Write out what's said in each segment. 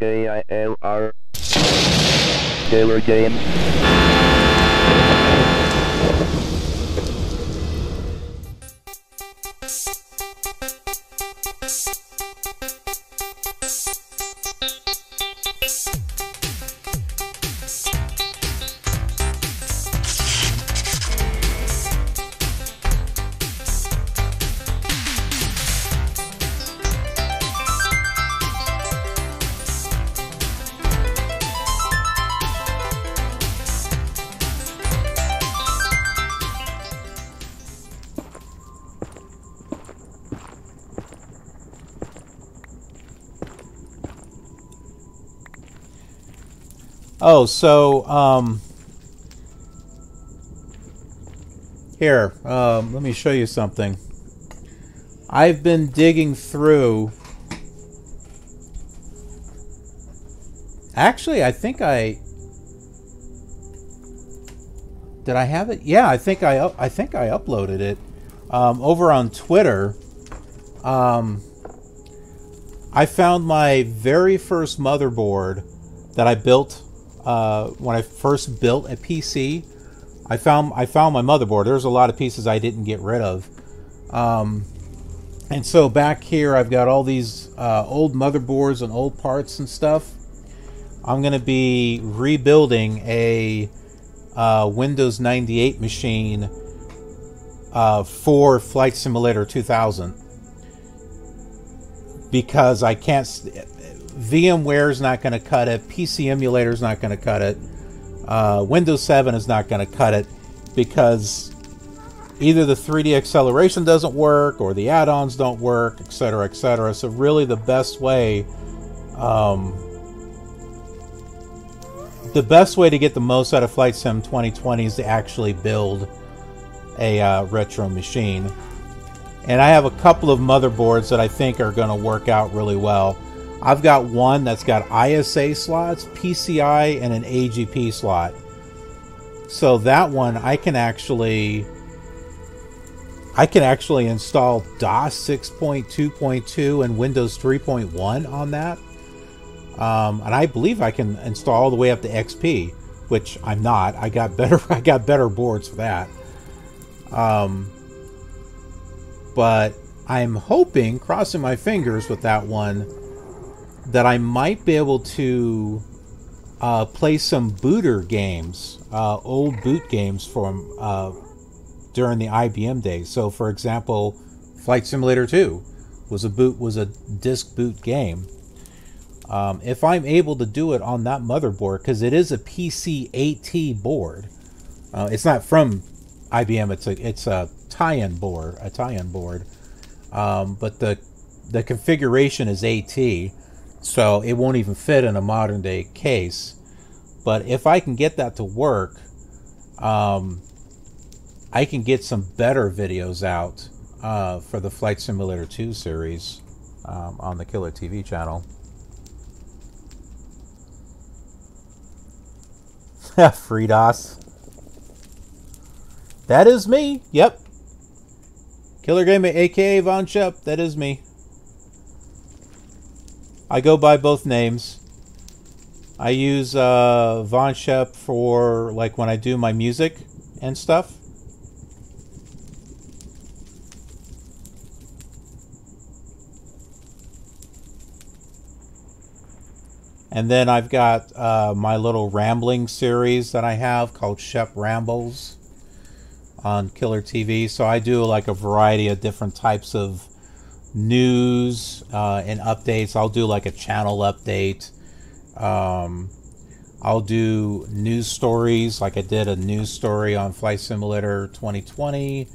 K-I-L-R. Killer Games. Oh, so um, here, um, let me show you something. I've been digging through. Actually, I think I did. I have it. Yeah, I think I I think I uploaded it um, over on Twitter. Um, I found my very first motherboard that I built uh, when I first built a PC. I found I found my motherboard. There's a lot of pieces I didn't get rid of, um, and so back here I've got all these uh, old motherboards and old parts and stuff. I'm going to be rebuilding a uh, Windows 98 machine uh, for Flight Simulator 2000 because I can't. VMware is not going to cut it. PC emulator is not going to cut it. Uh, Windows 7 is not going to cut it because either the 3D acceleration doesn't work or the add-ons don't work, etc., etc. So really, the best way, um, the best way to get the most out of Flight Sim 2020 is to actually build a uh, retro machine. And I have a couple of motherboards that I think are going to work out really well. I've got one that's got ISA slots, PCI, and an AGP slot. So that one I can actually I can actually install DOS 6.2.2 and Windows 3.1 on that. Um, and I believe I can install all the way up to XP, which I'm not. I got better I got better boards for that. Um, but I'm hoping, crossing my fingers with that one, that I might be able to uh, play some booter games, uh, old boot games from uh, during the IBM days. So, for example, Flight Simulator 2 was a boot was a disk boot game. Um, if I'm able to do it on that motherboard, because it is a PC-AT board, uh, it's not from IBM. It's a it's a Taiwan board, a Taiwan board, um, but the the configuration is AT so it won't even fit in a modern day case. But if I can get that to work, um, I can get some better videos out uh, for the Flight Simulator 2 series um, on the KILR TV channel. FreeDOS. That is me. Yep. KILR Gamer, aka Von Shep. That is me. I go by both names. I use uh, Von Shep for like when I do my music and stuff. And then I've got uh, my little rambling series that I have called Shep Rambles on KILR TV. So I do like a variety of different types of news uh, and updates. I'll do like a channel update. Um, I'll do news stories, like I did a news story on Flight Simulator 2020.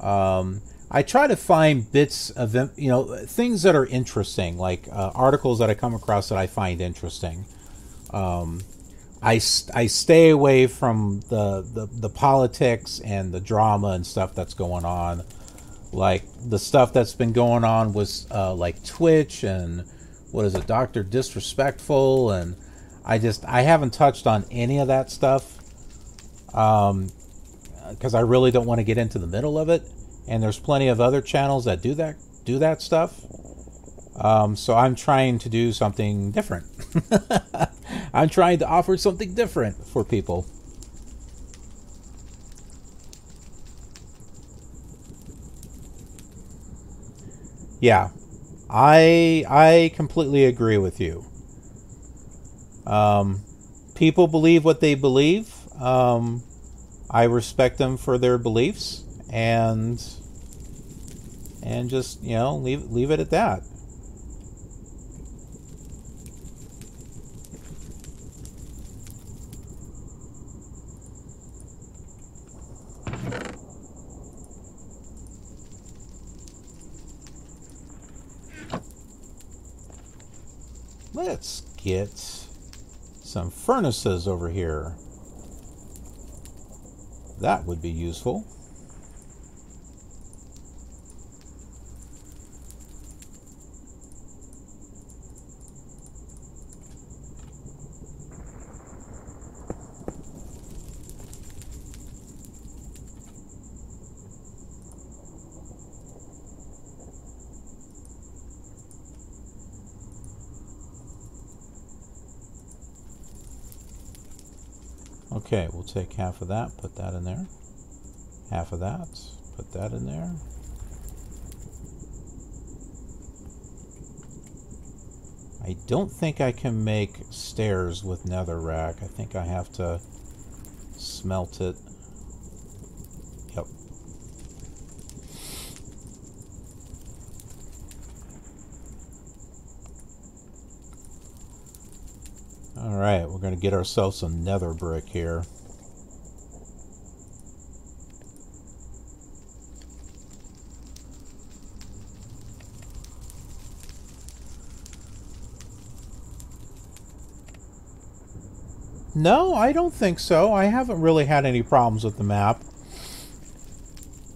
Um, I try to find bits of, you know, things that are interesting, like uh, articles that I come across that I find interesting. Um, I, I stay away from the, the, the politics and the drama and stuff that's going on like the stuff that's been going on was uh, like Twitch and what is it, Doctor Disrespectful, and I just I haven't touched on any of that stuff um because I really don't want to get into the middle of it. And there's plenty of other channels that do that do that stuff. Um, so I'm trying to do something different. I'm trying to offer something different for people. Yeah, I I completely agree with you. Um, people believe what they believe. Um, I respect them for their beliefs, and and just you know leave leave it at that. Let's get some furnaces over here. That would be useful. Okay, we'll take half of that, put that in there. Half of that, put that in there. I don't think I can make stairs with netherrack. I think I have to smelt it. Alright, we're going to get ourselves some nether brick here. No, I don't think so. I haven't really had any problems with the map.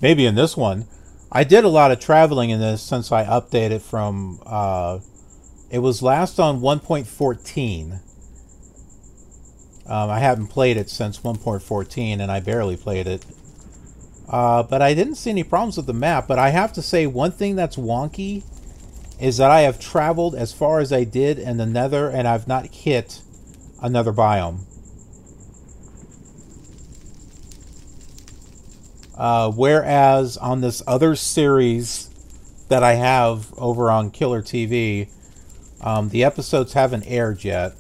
Maybe in this one. I did a lot of traveling in this since I updated from... Uh, it was last on 1.14. Um, I haven't played it since 1.14, and I barely played it. Uh, but I didn't see any problems with the map. But I have to say, one thing that's wonky is that I have traveled as far as I did in the nether, and I've not hit another biome. Uh, whereas on this other series that I have over on KILR TV, um, the episodes haven't aired yet.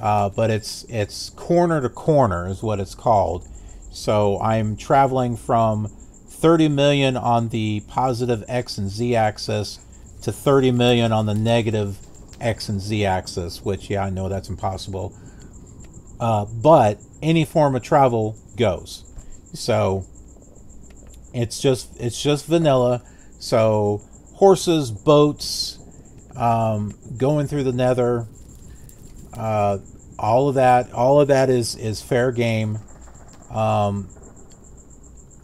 Uh, but it's it's corner to corner is what it's called. So I'm traveling from 30 million on the positive x and z axis to 30 million on the negative x and z axis. Which yeah, I know that's impossible. Uh, but any form of travel goes. So it's just it's just vanilla. So horses, boats, um, going through the nether, uh, all of that, all of that is is fair game. Um,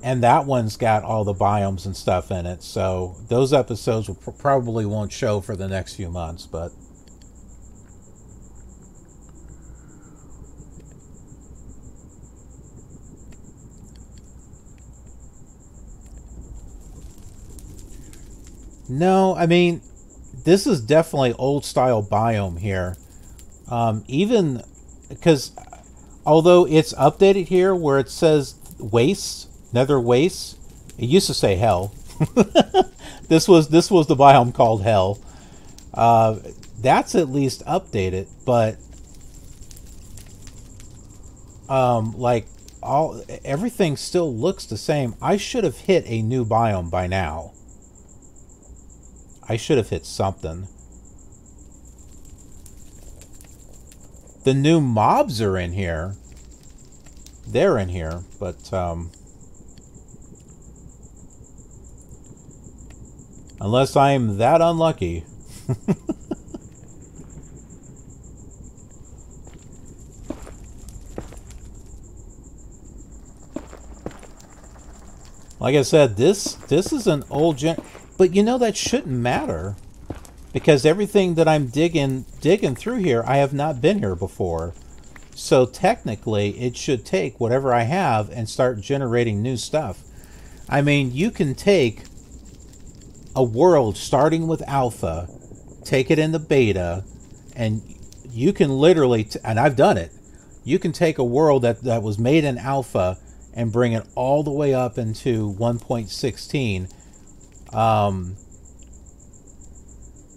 and that one's got all the biomes and stuff in it. So those episodes will probably won't show for the next few months, but. No, I mean, this is definitely old style biome here. Um, even because although it's updated here where it says waste, nether waste, it used to say hell. this was this was the biome called hell. Uh, that's at least updated, but um, like all everything still looks the same. I should have hit a new biome by now. I should have hit something. The new mobs are in here. They're in here, but um, unless I'm that unlucky. like I said, this this is an old gen, but you know that shouldn't matter because everything that I'm digging digging through here, I have not been here before. So technically, it should take whatever I have and start generating new stuff. I mean, you can take a world starting with alpha, take it into beta, and you can literally, and I've done it. You can take a world that that was made in alpha and bring it all the way up into 1.16. Um,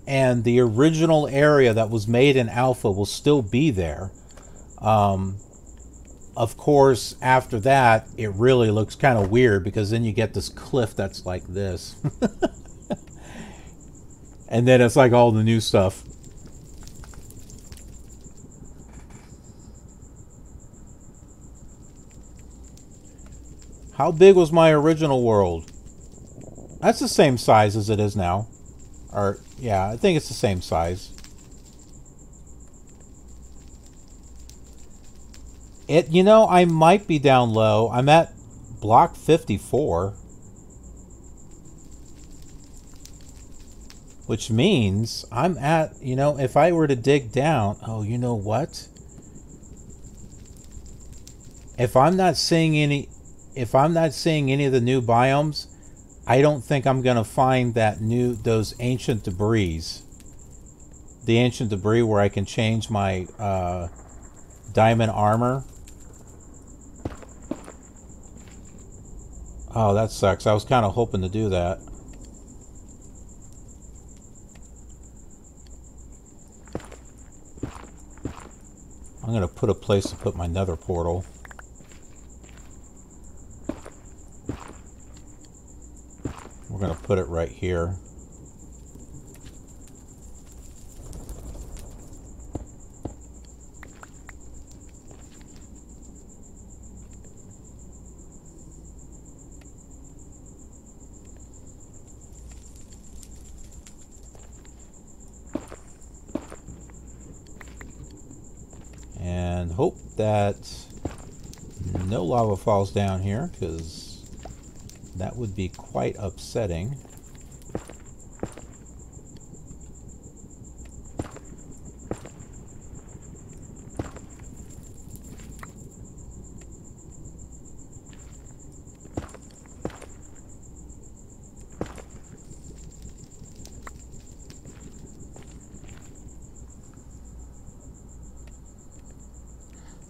and the original area that was made in alpha will still be there. Um, of course, after that, it really looks kind of weird because then you get this cliff that's like this. and then it's like all the new stuff. How big was my original world? That's the same size as it is now. Or, yeah, I think it's the same size. It, you know, I might be down low. I'm at block 54. Which means I'm at, you know, if I were to dig down, oh, you know what? If I'm not seeing any, if I'm not seeing any of the new biomes, I don't think I'm going to find that new, those ancient debris. The ancient debris where I can change my uh, diamond armor Oh, that sucks. I was kind of hoping to do that. I'm going to put a place to put my nether portal. We're going to put it right here. And hope that no lava falls down here because that would be quite upsetting.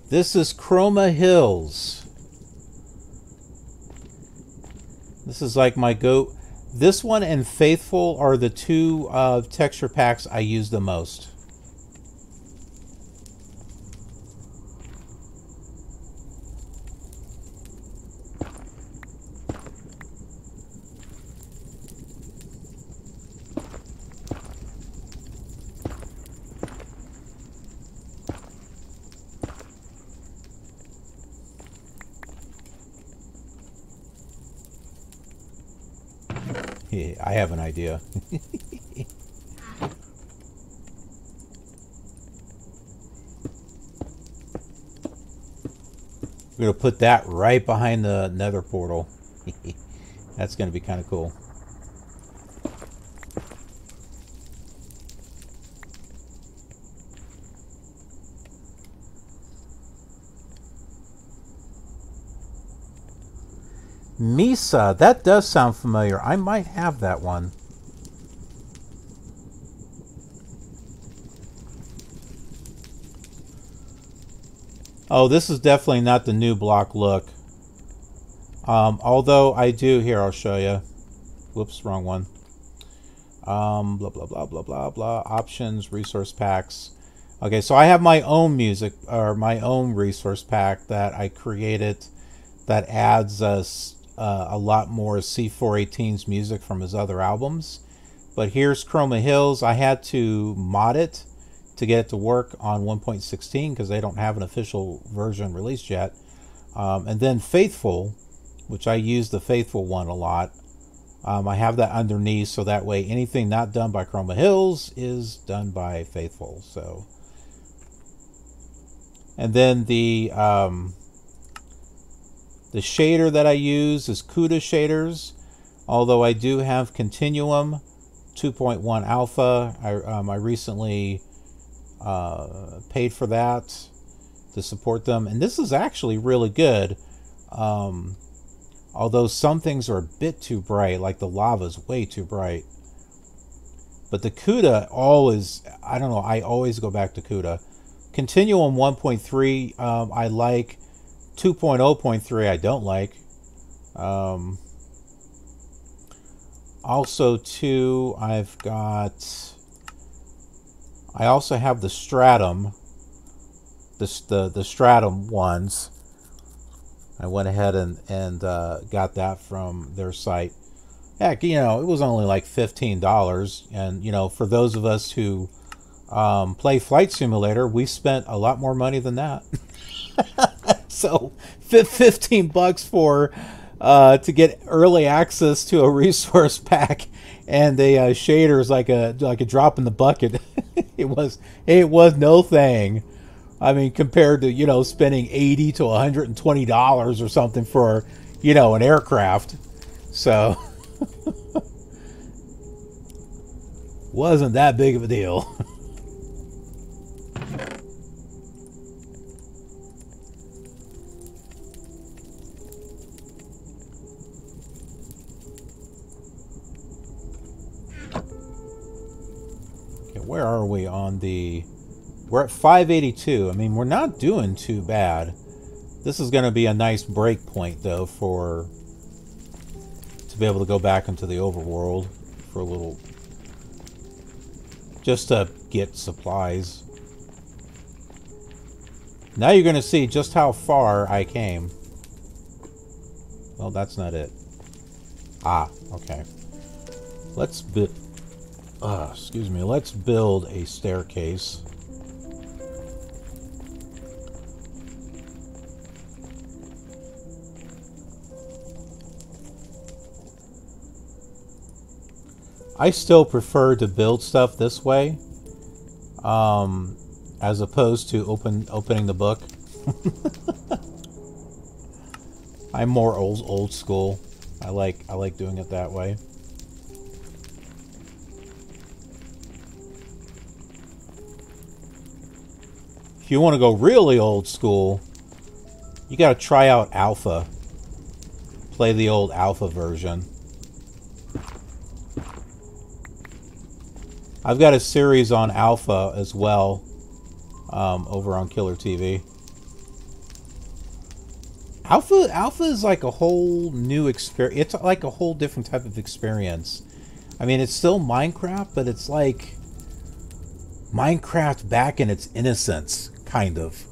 This is Chroma Hills. This is like my goat. This one and Faithful are the two uh, texture packs I use the most. I have an idea. We're going to put that right behind the nether portal. That's going to be kind of cool. Misa, that does sound familiar. I might have that one. Oh, this is definitely not the new block look. Um, although I do, here, I'll show you. Whoops, wrong one. Um, blah, blah, blah, blah, blah, blah. Options, resource packs. Okay, so I have my own music, or my own resource pack that I created that adds us uh, a lot more C418's music from his other albums. But here's Chroma Hills. I had to mod it to get it to work on 1.16 because they don't have an official version released yet. Um, and then Faithful, which I use the Faithful one a lot. Um, I have that underneath so that way anything not done by Chroma Hills is done by Faithful. So, and then the um, the shader that I use is Kuda shaders, although I do have Continuum 2.1 Alpha. I, um, I recently uh, paid for that to support them, and this is actually really good. Um, although some things are a bit too bright, like the lava is way too bright. But the Kuda always, I don't know, I always go back to Kuda. Continuum 1.3 um, I like. 2.0.3 I don't like. Um, also, too, I've got. I also have the Stratum, the the, the Stratum ones. I went ahead and and uh, got that from their site. Heck, you know, it was only like fifteen dollars, and you know, for those of us who um, play Flight Simulator, we spent a lot more money than that. so, fifteen bucks for uh, to get early access to a resource pack and the uh, shaders like a like a drop in the bucket. it was it was no thing. I mean, compared to you know spending eighty to one hundred and twenty dollars or something for you know an aircraft, so wasn't that big of a deal. where are we on the... We're at 582. I mean, we're not doing too bad. This is going to be a nice break point, though, for... To be able to go back into the overworld for a little... Just to get supplies. Now you're going to see just how far I came. Well, that's not it. Ah, okay. Let's uh, excuse me, let's build a staircase. I still prefer to build stuff this way, um, as opposed to open opening the book. I'm more old old school. I like I like doing it that way. If you want to go really old school, you got to try out Alpha. Play the old Alpha version. I've got a series on Alpha as well um, over on KILR TV. Alpha Alpha is like a whole new experience. It's like a whole different type of experience. I mean, it's still Minecraft, but it's like Minecraft back in its innocence kind of.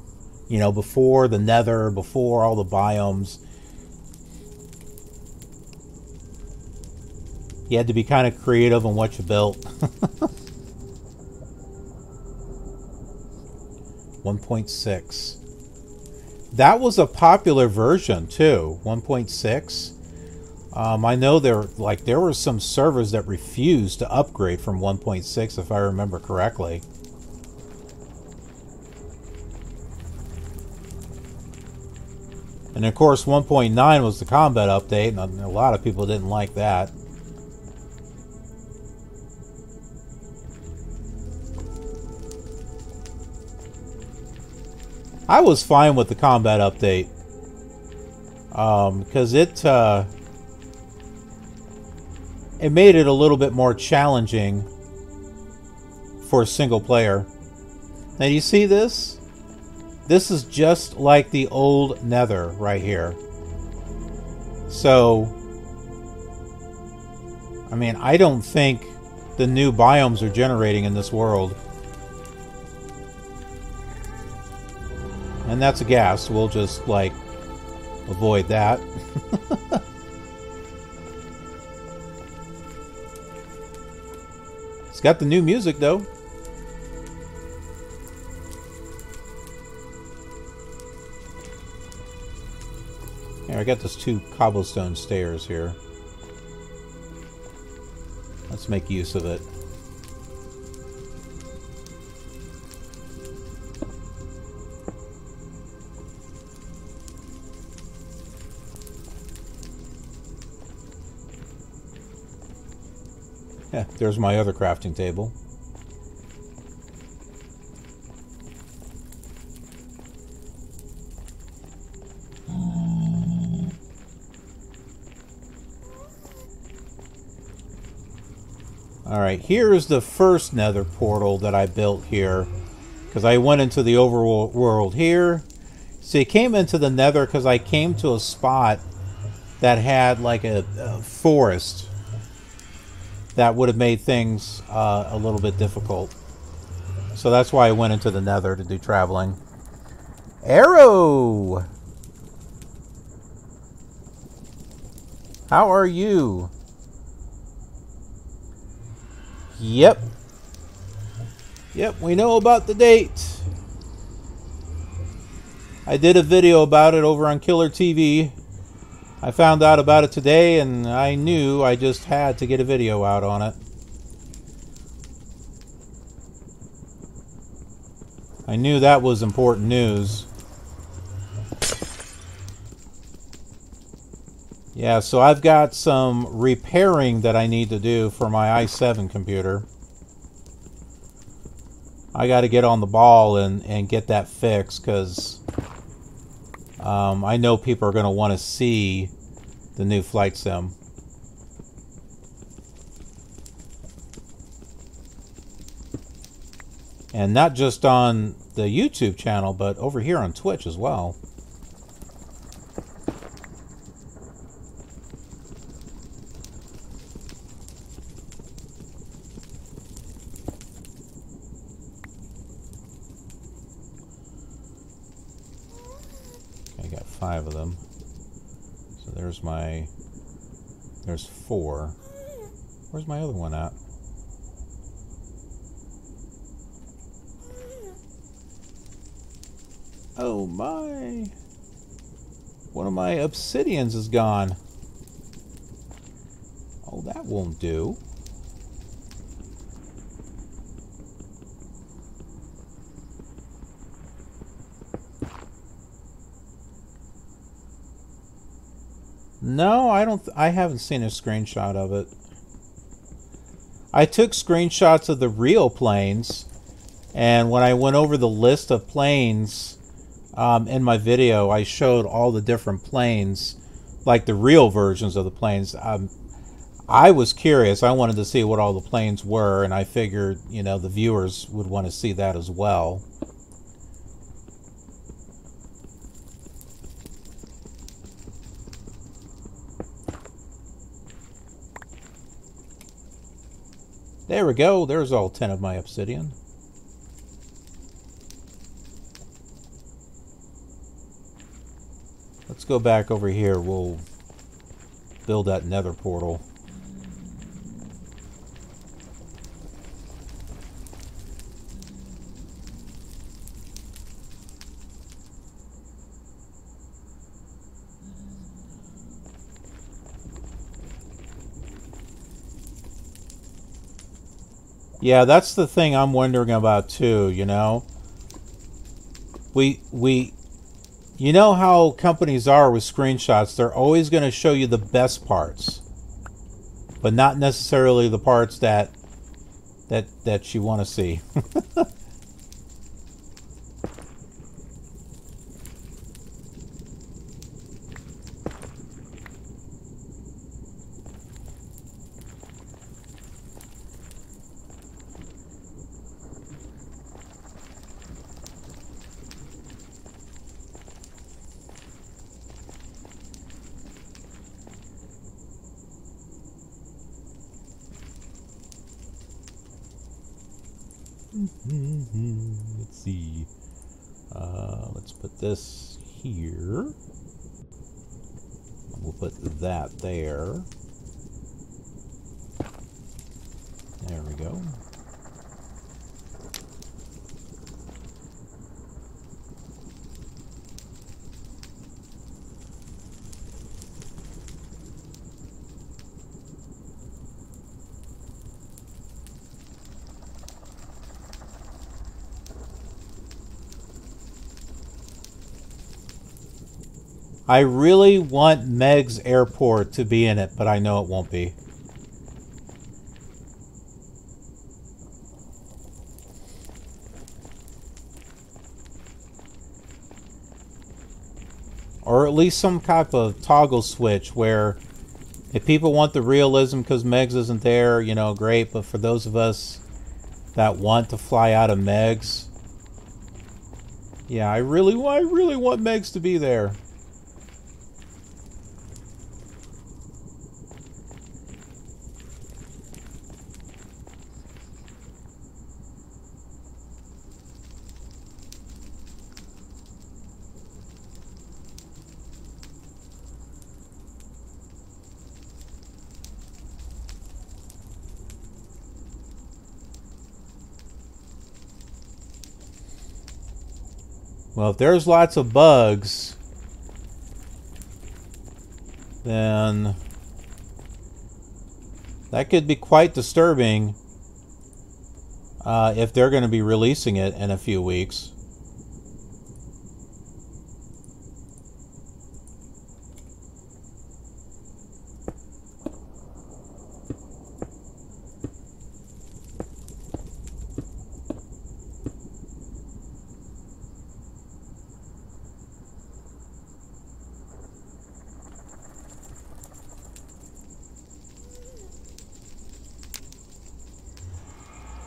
You know, before the nether, before all the biomes. You had to be kind of creative on what you built. 1.6. That was a popular version too. 1.6. Um, I know there like there were some servers that refused to upgrade from 1.6 if I remember correctly. And of course, 1.9 was the combat update, and a lot of people didn't like that. I was fine with the combat update. Because um, it, uh, it made it a little bit more challenging for a single player. Now, you see this? This is just like the old nether right here. So, I mean, I don't think the new biomes are generating in this world. And that's a gas. We'll just, like, avoid that. it's got the new music, though. Here, I got those two cobblestone stairs here. Let's make use of it. Yeah, there's my other crafting table. Alright, here's the first nether portal that I built here. Because I went into the overworld here. See, I came into the nether because I came to a spot that had like a, a forest that would have made things uh, a little bit difficult. So that's why I went into the nether to do traveling. Arrow! How are you? Yep. Yep, we know about the date. I did a video about it over on KILR TV. I found out about it today and I knew I just had to get a video out on it. I knew that was important news. Yeah, so I've got some repairing that I need to do for my i7 computer. I got to get on the ball and, and get that fixed because um, I know people are going to want to see the new flight sim. And not just on the YouTube channel, but over here on Twitch as well. Five of them. So there's my... There's four. Where's my other one at? Oh my! One of my obsidians is gone. Oh, that won't do. No, I don't. I haven't seen a screenshot of it. I took screenshots of the real planes, and when I went over the list of planes um, in my video, I showed all the different planes, like the real versions of the planes. Um, I was curious. I wanted to see what all the planes were, and I figured, you know, the viewers would want to see that as well. There we go. There's all 10 of my obsidian. Let's go back over here. We'll build that nether portal. Yeah, that's the thing I'm wondering about too, you know. We we you know how companies are with screenshots, they're always going to show you the best parts. But not necessarily the parts that that that you want to see. let's see. Uh, let's put this here. We'll put that there. There we go. I really want Meigs airport to be in it, but I know it won't be. Or at least some type of toggle switch where if people want the realism because Meigs isn't there, you know, great. But for those of us that want to fly out of Meigs, Yeah, I really, I really want Meigs to be there. Well, if there's lots of bugs, then that could be quite disturbing uh, if they're going to be releasing it in a few weeks.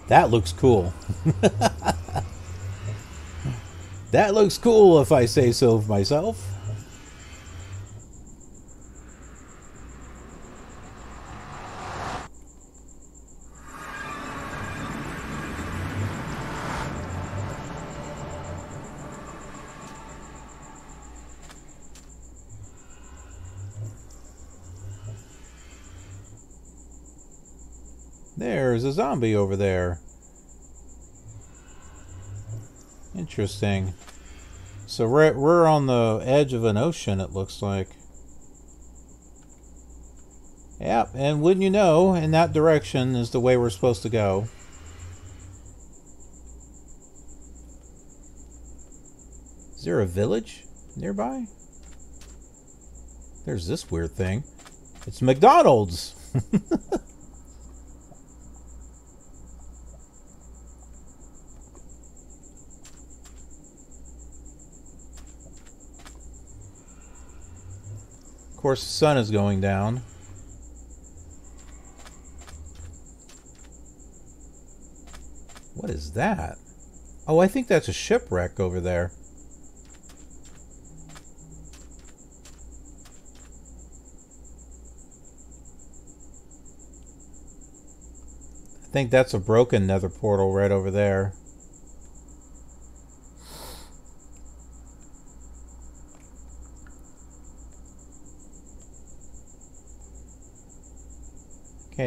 That looks cool. that looks cool if I say so myself. There's a zombie over there. Interesting. So we're, we're on the edge of an ocean, it looks like. Yep, and wouldn't you know, in that direction is the way we're supposed to go. Is there a village nearby? There's this weird thing. It's McDonald's! course, the sun is going down. What is that? Oh, I think that's a shipwreck over there. I think that's a broken nether portal right over there.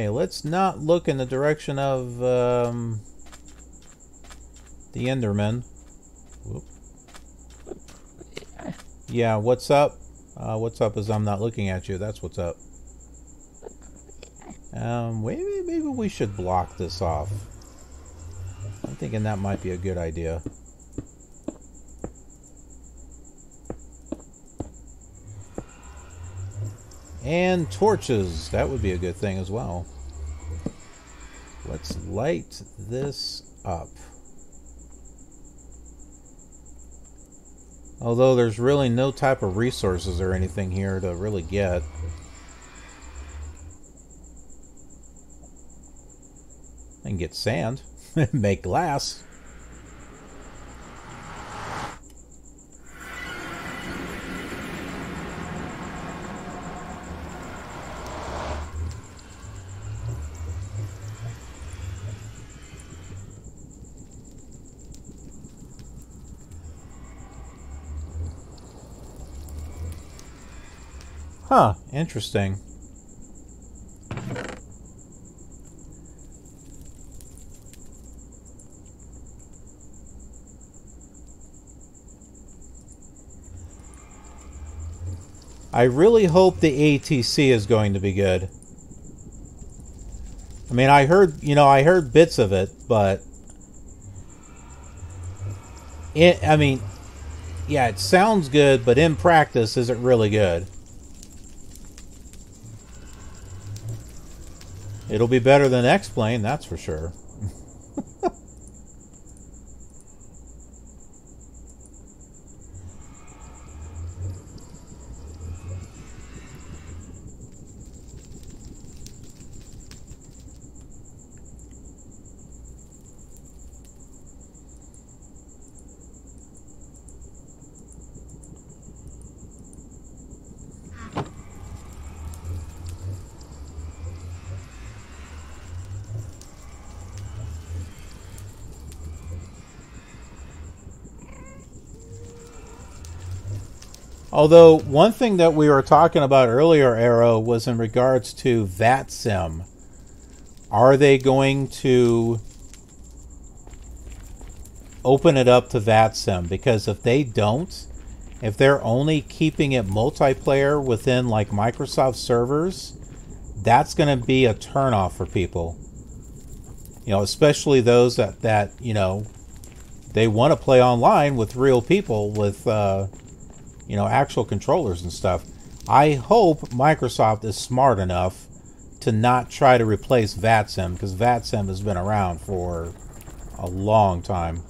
Okay, let's not look in the direction of um, the Enderman. Whoop. Yeah, what's up? Uh, what's up is I'm not looking at you. That's what's up. Um, maybe, maybe we should block this off. I'm thinking that might be a good idea. And torches. That would be a good thing as well. Let's light this up. Although there's really no type of resources or anything here to really get. I can get sand. And make glass. Huh, interesting. I really hope the ATC is going to be good. I mean, I heard, you know, I heard bits of it, but it, I mean, yeah, it sounds good, but in practice, is it really good? It'll be better than X-Plane, that's for sure. Although one thing that we were talking about earlier, Arrow, was in regards to VATSIM. Are they going to open it up to VATSIM? Because if they don't, if they're only keeping it multiplayer within like Microsoft servers, that's going to be a turnoff for people. You know, especially those that, that you know, they want to play online with real people with, uh, you know, actual controllers and stuff. I hope Microsoft is smart enough to not try to replace VATSIM because VATSIM has been around for a long time.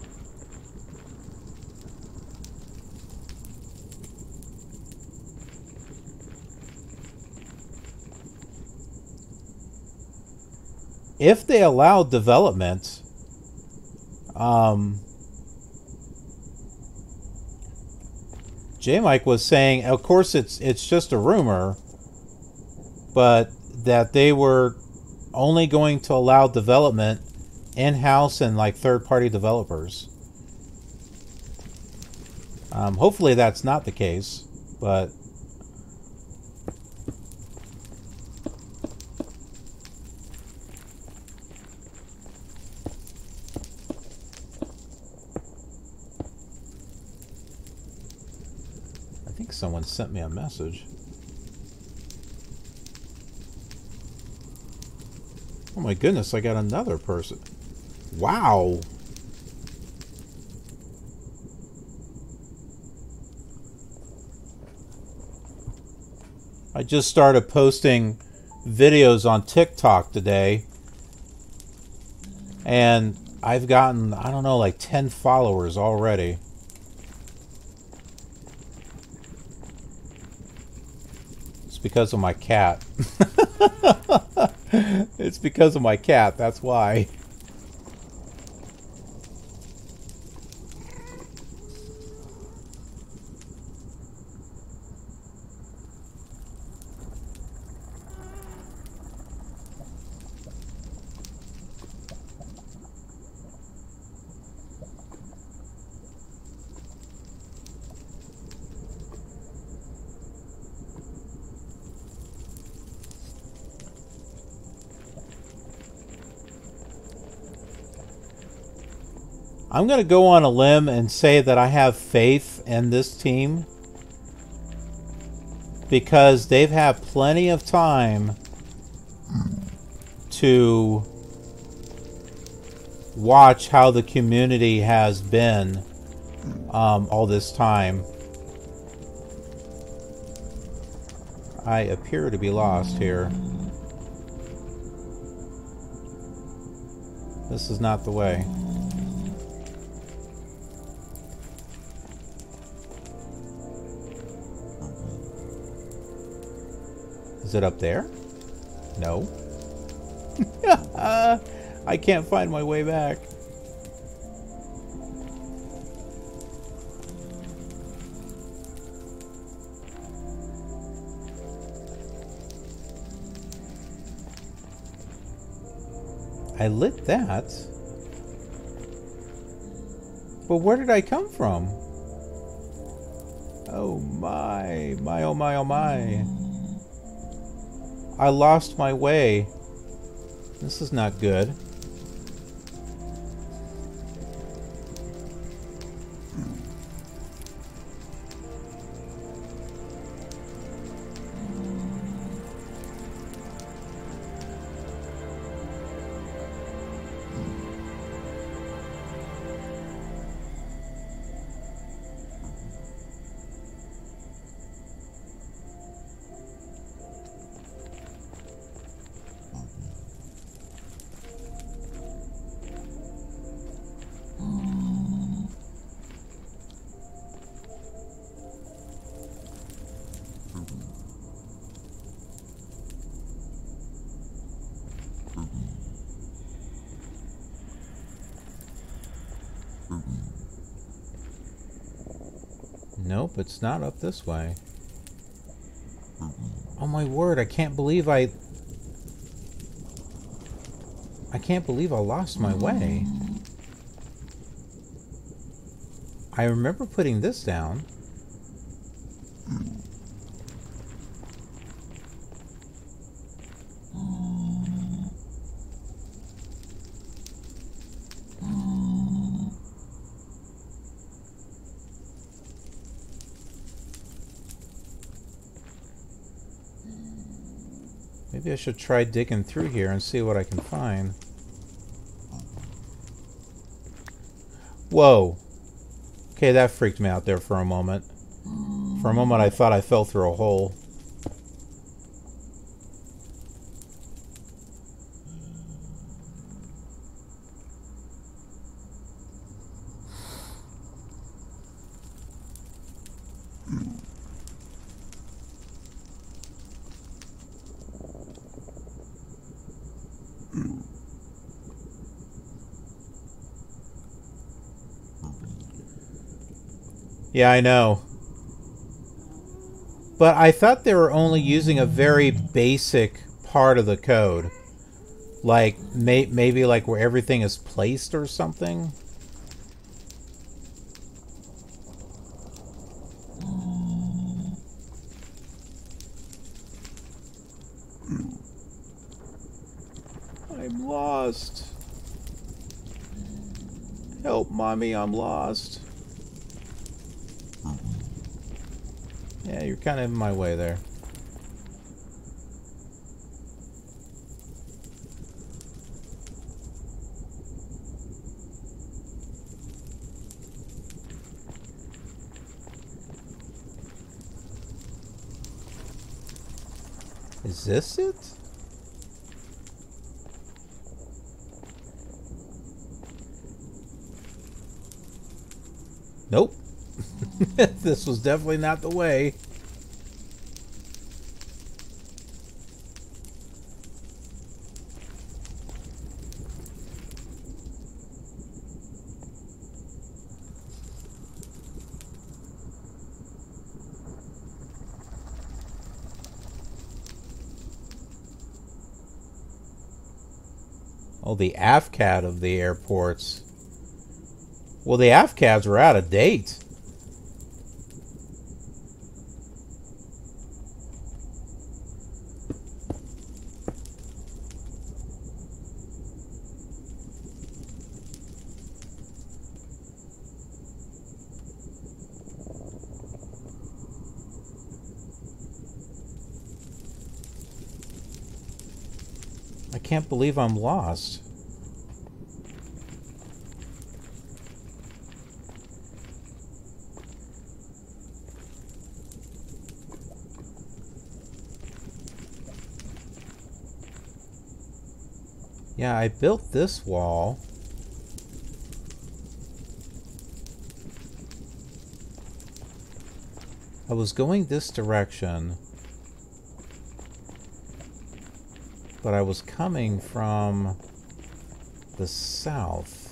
If they allow development, um, J Mike was saying, of course, it's it's just a rumor, but that they were only going to allow development in house and like third party developers. Um, hopefully, that's not the case, but. I think someone sent me a message. Oh my goodness, I got another person. Wow. I just started posting videos on TikTok today. And I've gotten, I don't know, like 10 followers already. Because of my cat. it's because of my cat, that's why. I'm going to go on a limb and say that I have faith in this team because they've had plenty of time to watch how the community has been um, all this time. I appear to be lost here. This is not the way. Is it up there? No. I can't find my way back. I lit that. But where did I come from? Oh my, my, oh my, oh my. I lost my way. This is not good. It's not up this way. Oh my word, I can't believe I... I can't believe I lost my way. I remember putting this down. Should try digging through here and see what I can find. Whoa. Okay, that freaked me out there for a moment. For a moment I thought I fell through a hole. Yeah, I know. But I thought they were only using a very basic part of the code. Like, may maybe like where everything is placed or something? I'm lost. Help, mommy, I'm lost. Yeah, you're kind of in my way there. Is this it? Nope. this was definitely not the way. Oh, the AFCAD of the airports. Well, the AFCADs were out of date. I can't believe I'm lost. Yeah, I built this wall. I was going this direction. But I was coming from the south.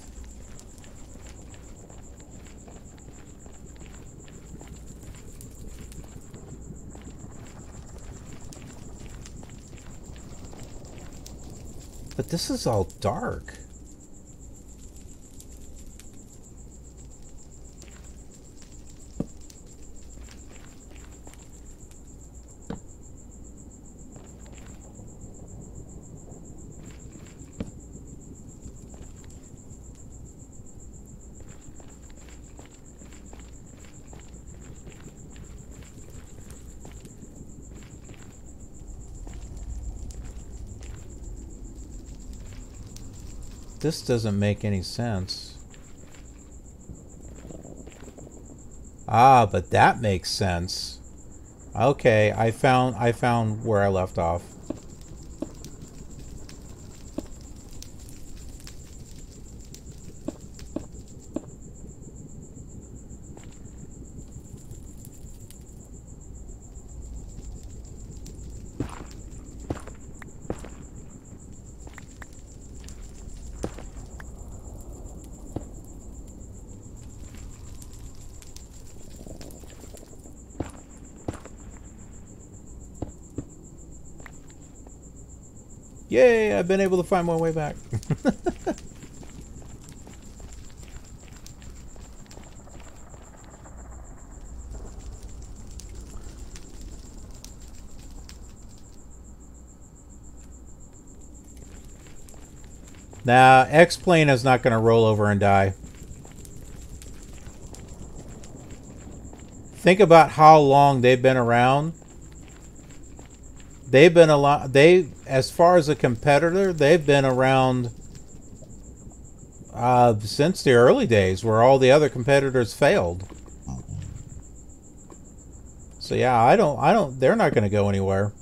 But this is all dark. This doesn't make any sense. Ah, but that makes sense. Okay, I found I found where I left off. been able to find my way back. Now, X-Plane is not going to roll over and die. Think about how long they've been around They've been a lot. They, as far as a competitor, they've been around uh, since the early days, where all the other competitors failed. So yeah, I don't, I don't. They're not going to go anywhere.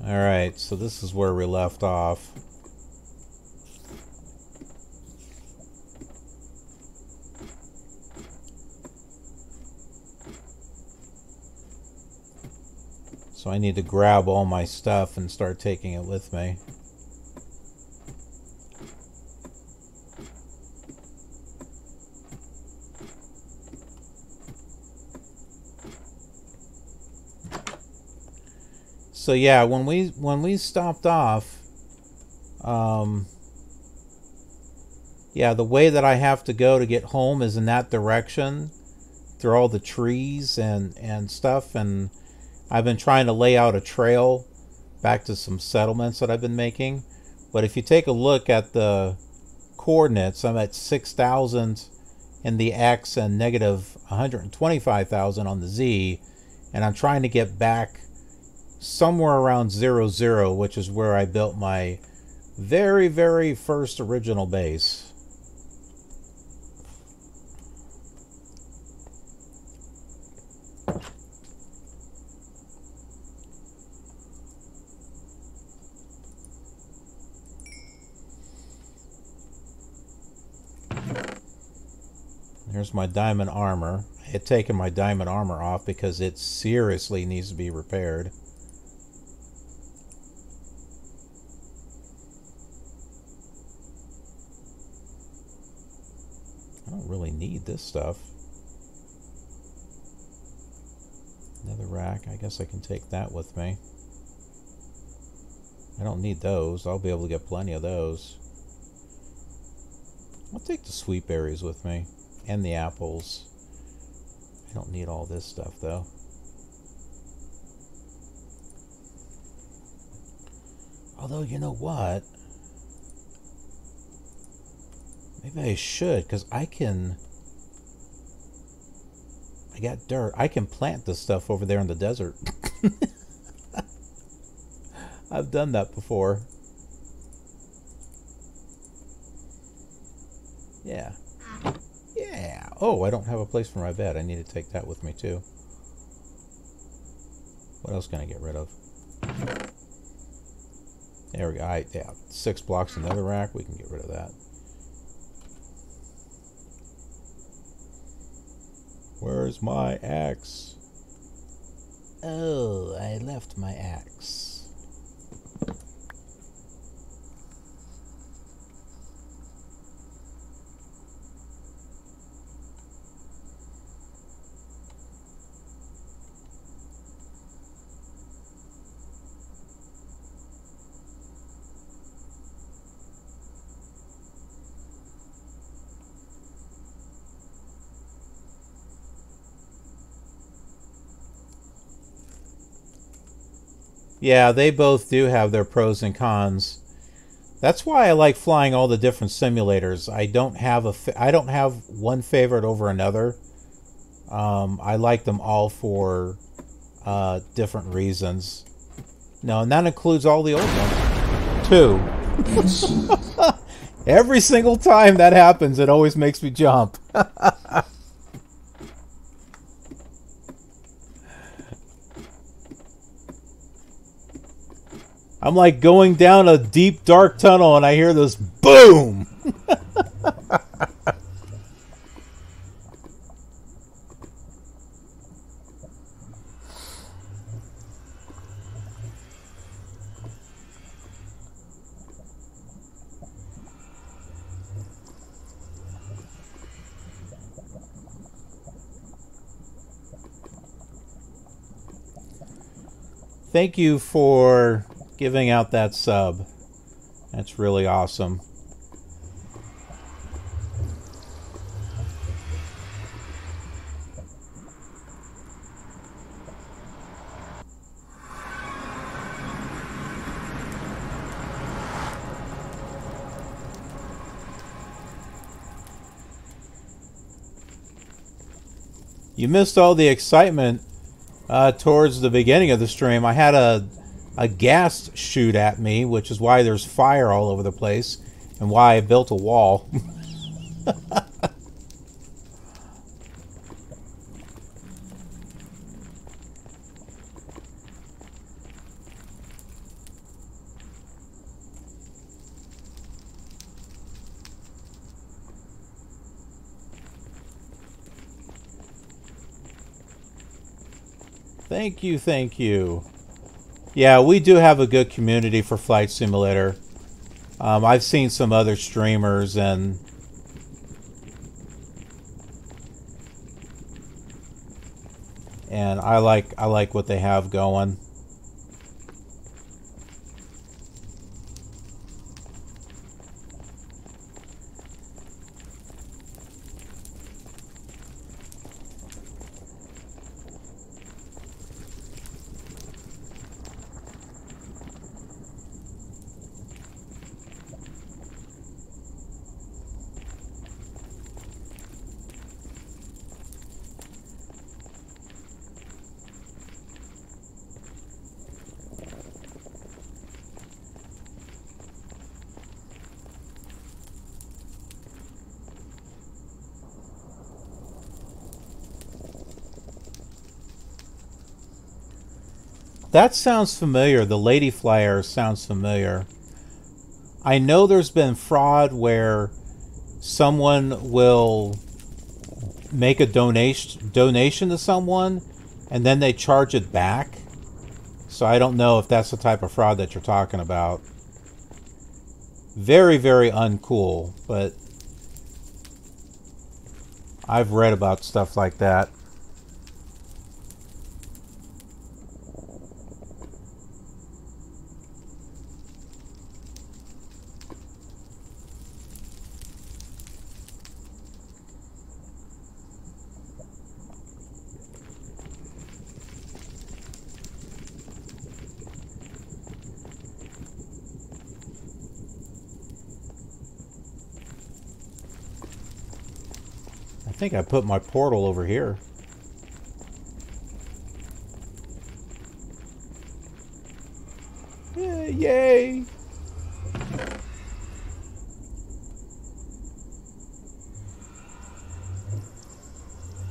Alright, so this is where we left off. So I need to grab all my stuff and start taking it with me. So yeah, when we when we stopped off, um, yeah, the way that I have to go to get home is in that direction, through all the trees and and stuff, and I've been trying to lay out a trail back to some settlements that I've been making. But if you take a look at the coordinates, I'm at 6,000 in the X and negative 125,000 on the Z. And I'm trying to get back somewhere around 0, 0, which is where I built my very, very first original base. There's my diamond armor. I had taken my diamond armor off because it seriously needs to be repaired. Really need this stuff. Netherrack. I guess I can take that with me. I don't need those. I'll be able to get plenty of those. I'll take the sweet berries with me and the apples. I don't need all this stuff though. Although, you know what? Maybe I should, because I can... I got dirt. I can plant this stuff over there in the desert. I've done that before. Yeah. Yeah. Oh, I don't have a place for my bed. I need to take that with me too. What else can I get rid of? There we go. Yeah, six blocks netherrack. We can get rid of that. Where's my axe? Oh, I left my axe. Yeah, they both do have their pros and cons. That's why I like flying all the different simulators. I don't have a I don't have one favorite over another. Um, I like them all for uh, different reasons. No, and that includes all the old ones. Two. Every single time that happens, it always makes me jump. I'm like going down a deep dark tunnel and I hear this boom. Thank you for giving out that sub. That's really awesome. You missed all the excitement uh, towards the beginning of the stream. I had a a ghast shoot at me, which is why there's fire all over the place and why I built a wall. Thank you, thank you. Yeah, we do have a good community for Flight Simulator. Um, I've seen some other streamers and and I like I like what they have going. That sounds familiar. The Lady Flyer sounds familiar. I know there's been fraud where someone will make a donation donation to someone and then they charge it back. So I don't know if that's the type of fraud that you're talking about. Very, very uncool, but I've read about stuff like that. Think I put my portal over here. Yeah, yay!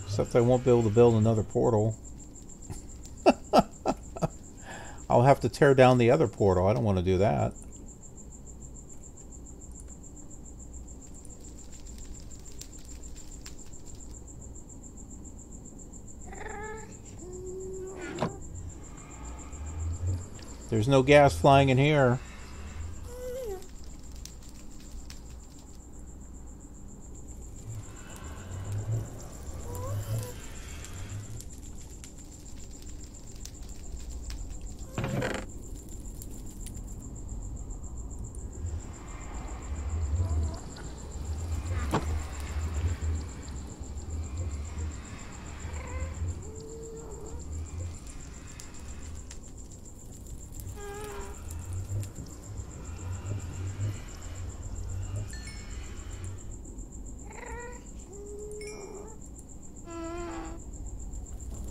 Except I won't be able to build another portal. I'll have to tear down the other portal. I don't want to do that. No ghast flying in here.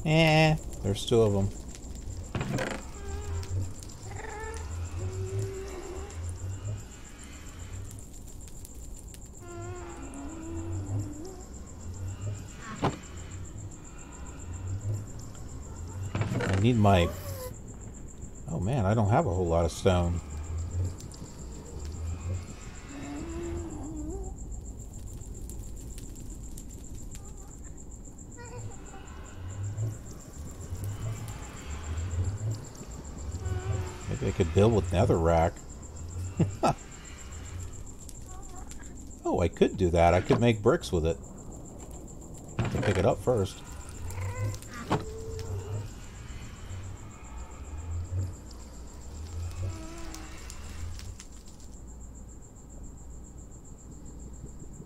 Eh, there's two of them. I need my... Oh man, I don't have a whole lot of stone. could build with netherrack. oh, I could do that. I could make bricks with it. I have to pick it up first.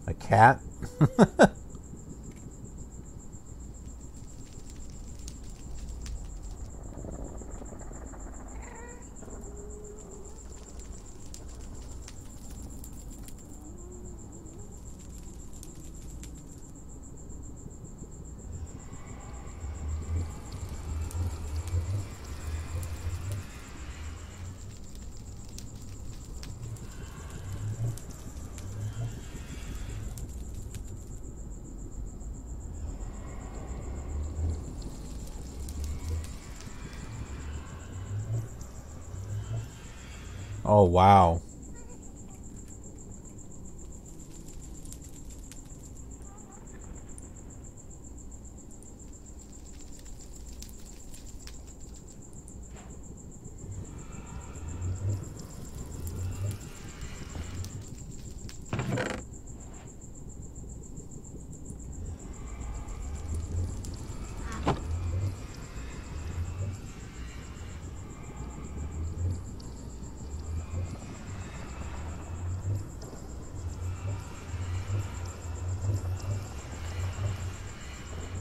A cat? wow.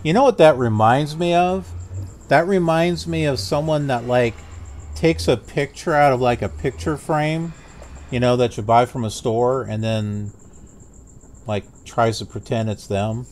You know what that reminds me of? That reminds me of someone that like takes a picture out of like a picture frame, you know, that you buy from a store and then like tries to pretend it's them.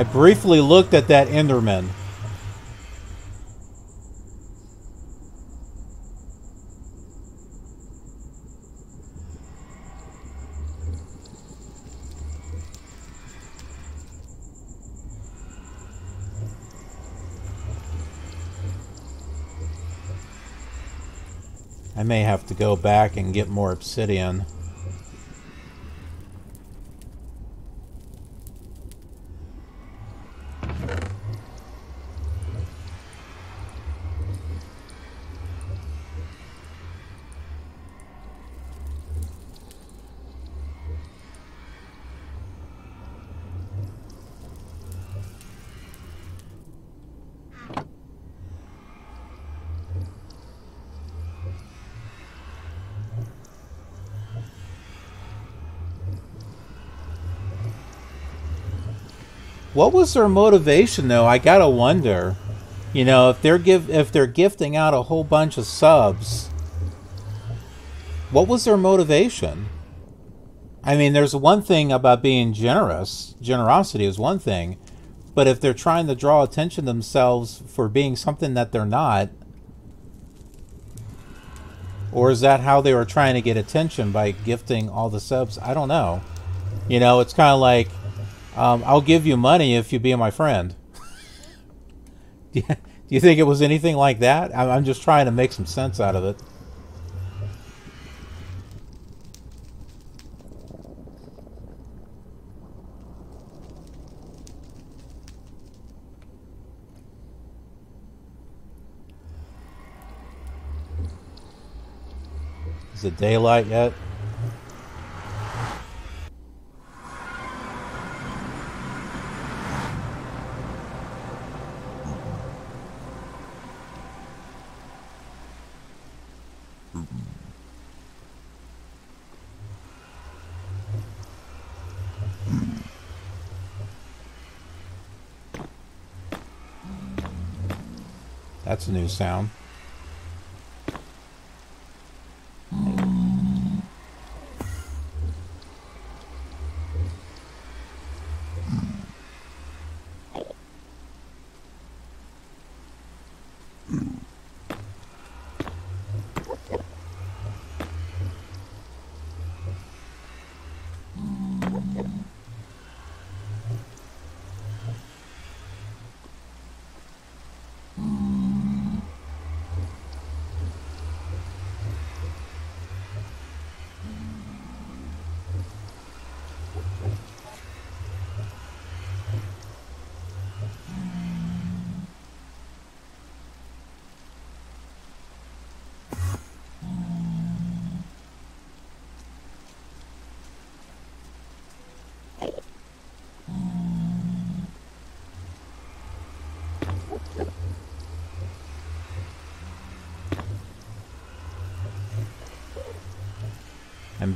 I briefly looked at that Enderman. I may have to go back and get more obsidian. What was their motivation though? I gotta wonder. You know, if they're give if they're gifting out a whole bunch of subs, what was their motivation? I mean, there's one thing about being generous. Generosity is one thing, but if they're trying to draw attention to themselves for being something that they're not, or is that how they were trying to get attention by gifting all the subs? I don't know. You know, it's kind of like um, I'll give you money if you be my friend. do, you, do you think it was anything like that? I'm just trying to make some sense out of it. Is it daylight yet? That's a new sound.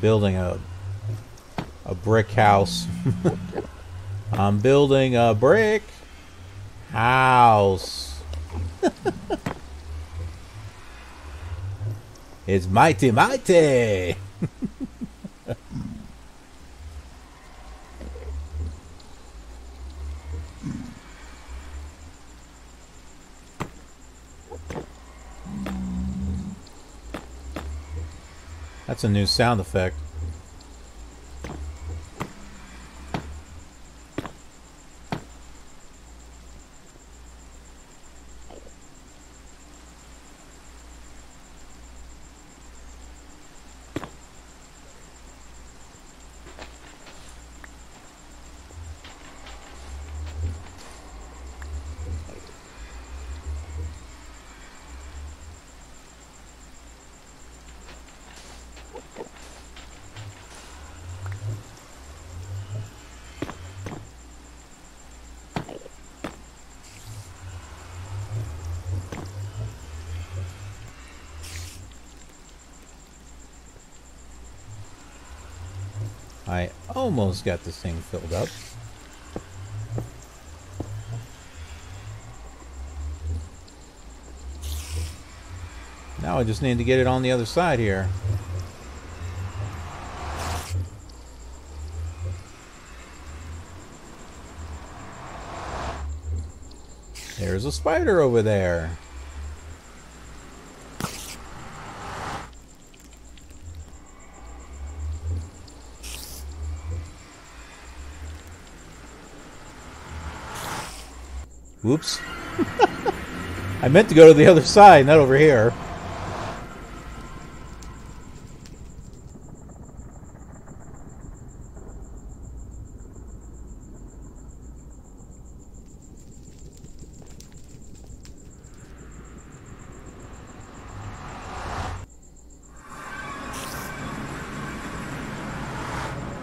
Building a a brick house. I'm building a brick house. it's mighty mighty. That's a new sound effect. I almost got this thing filled up. Now I just need to get it on the other side here. There's a spider over there. Whoops. I meant to go to the other side, not over here.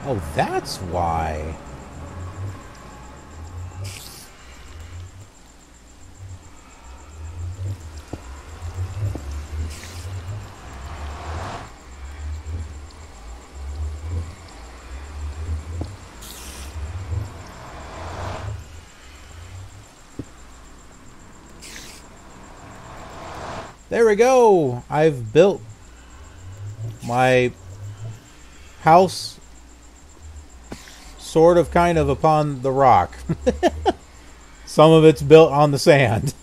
Oh, that's why. Go. I've built my house sort of kind of upon the rock. Some of it's built on the sand.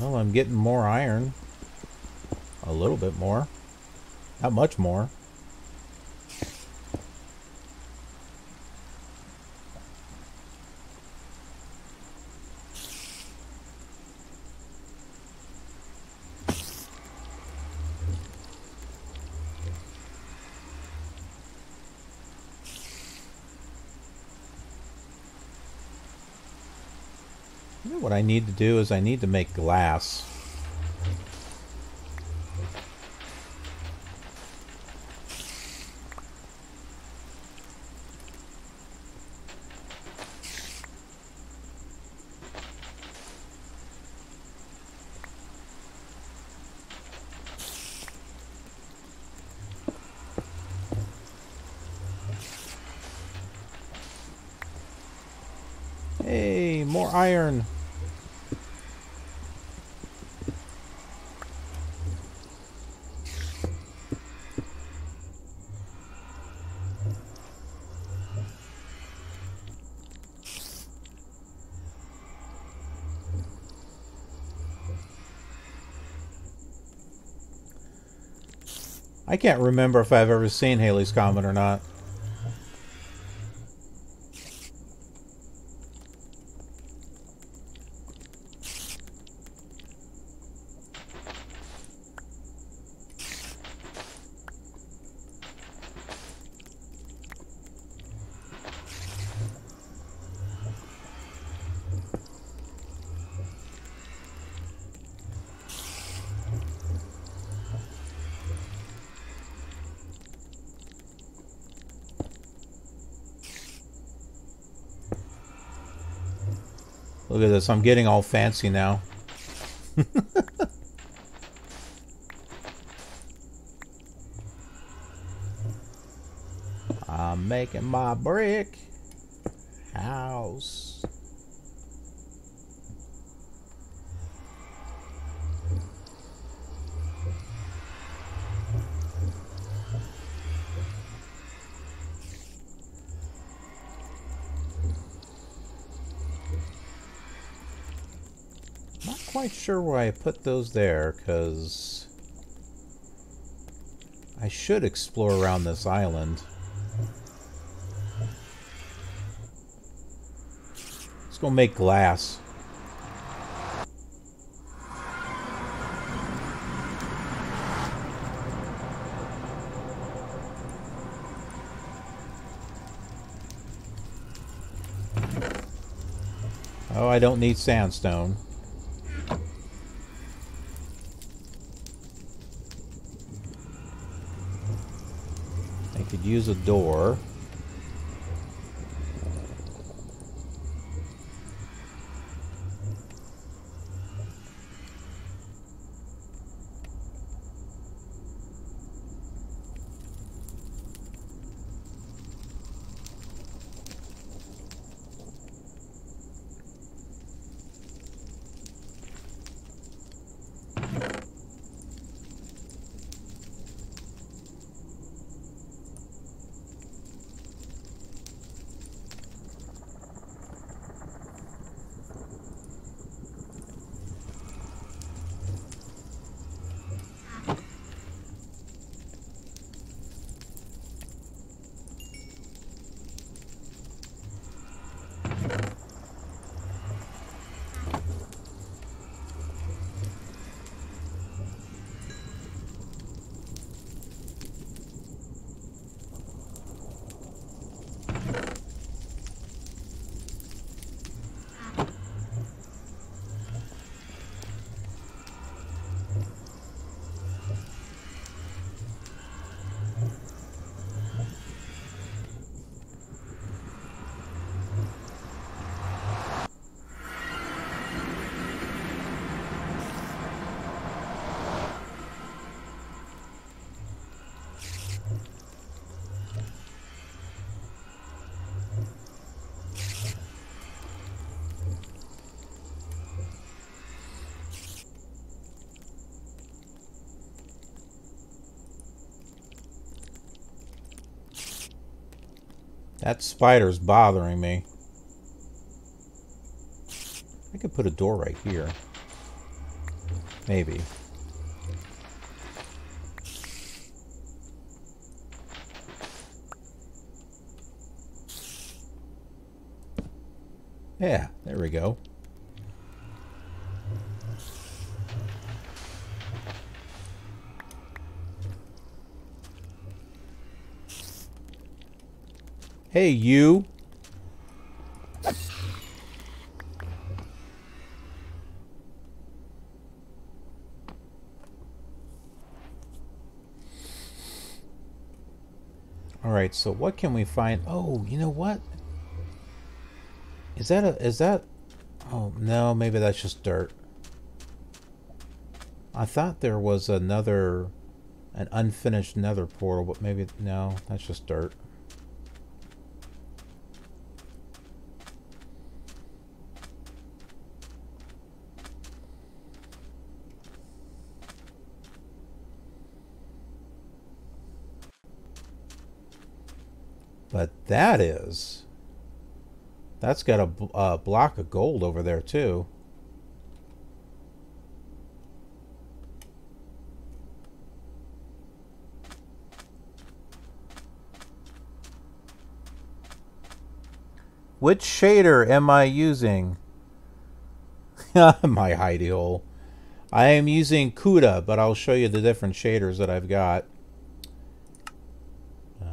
Well, I'm getting more iron. A little bit more. Not much more. Need to do is I need to make glass. I can't remember if I've ever seen Halley's Comet or not. I'm getting all fancy now. I'm making my brick house. Not quite sure why I put those there, because I should explore around this island. Let's go make glass. Oh, I don't need sandstone. I could use a door. That spider's bothering me. I could put a door right here. Maybe. Yeah, there we go. Hey, you. All right, so what can we find? Oh, you know what? Is that a is that Oh, no, maybe that's just dirt. I thought there was another an unfinished nether portal, but maybe no, that's just dirt. that is. That's got a, a block of gold over there, too. Which shader am I using? My hidey hole. I am using Kuda, but I'll show you the different shaders that I've got.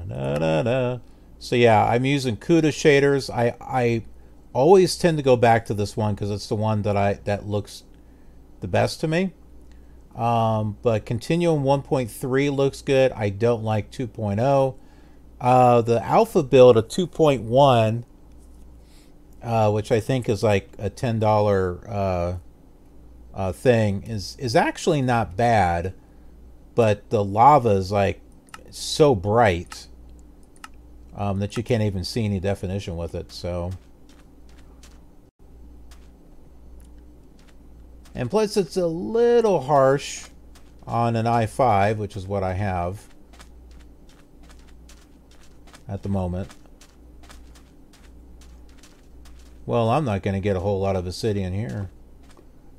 Da, da, da, so yeah, I'm using Kuda shaders. I I always tend to go back to this one because it's the one that I that looks the best to me. Um, but Continuum 1.3 looks good. I don't like 2.0. Uh, the alpha build of 2.1, uh, which I think is like a $10 uh, uh, thing, is, is actually not bad. But the lava is like so bright um, that you can't even see any definition with it. So. And plus it's a little harsh on an i5, which is what I have at the moment. Well, I'm not going to get a whole lot of obsidian here.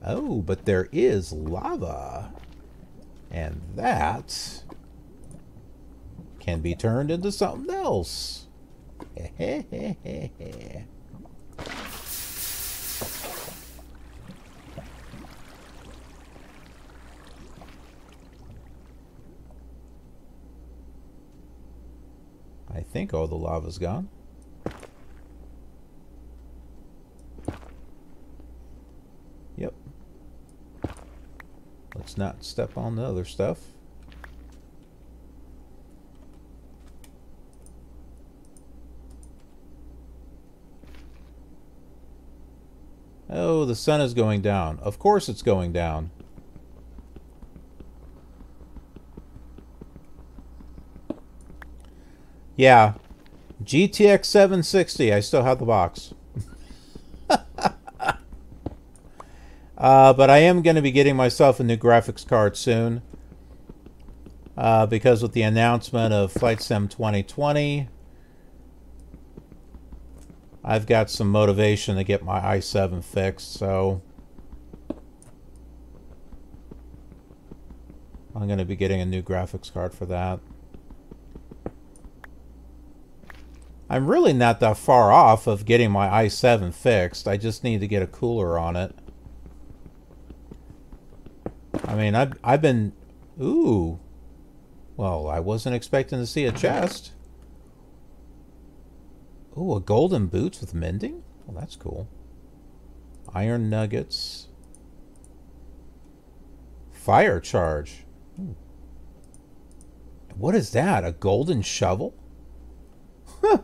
Oh, but there is lava. And that can be turned into something else. I think all the lava's gone. Yep. Let's not step on the other stuff. Oh, the sun is going down. Of course it's going down. Yeah. GTX 760. I still have the box. uh, but I am going to be getting myself a new graphics card soon. Uh, because with the announcement of Flight Sim 2020, I've got some motivation to get my i7 fixed, so I'm going to be getting a new graphics card for that. I'm really not that far off of getting my i7 fixed. I just need to get a cooler on it. I mean, I've, I've been... Ooh. Well, I wasn't expecting to see a chest. Ooh, a golden boots with mending? Well, that's cool. Iron nuggets. Fire charge. What is that? A golden shovel? Huh.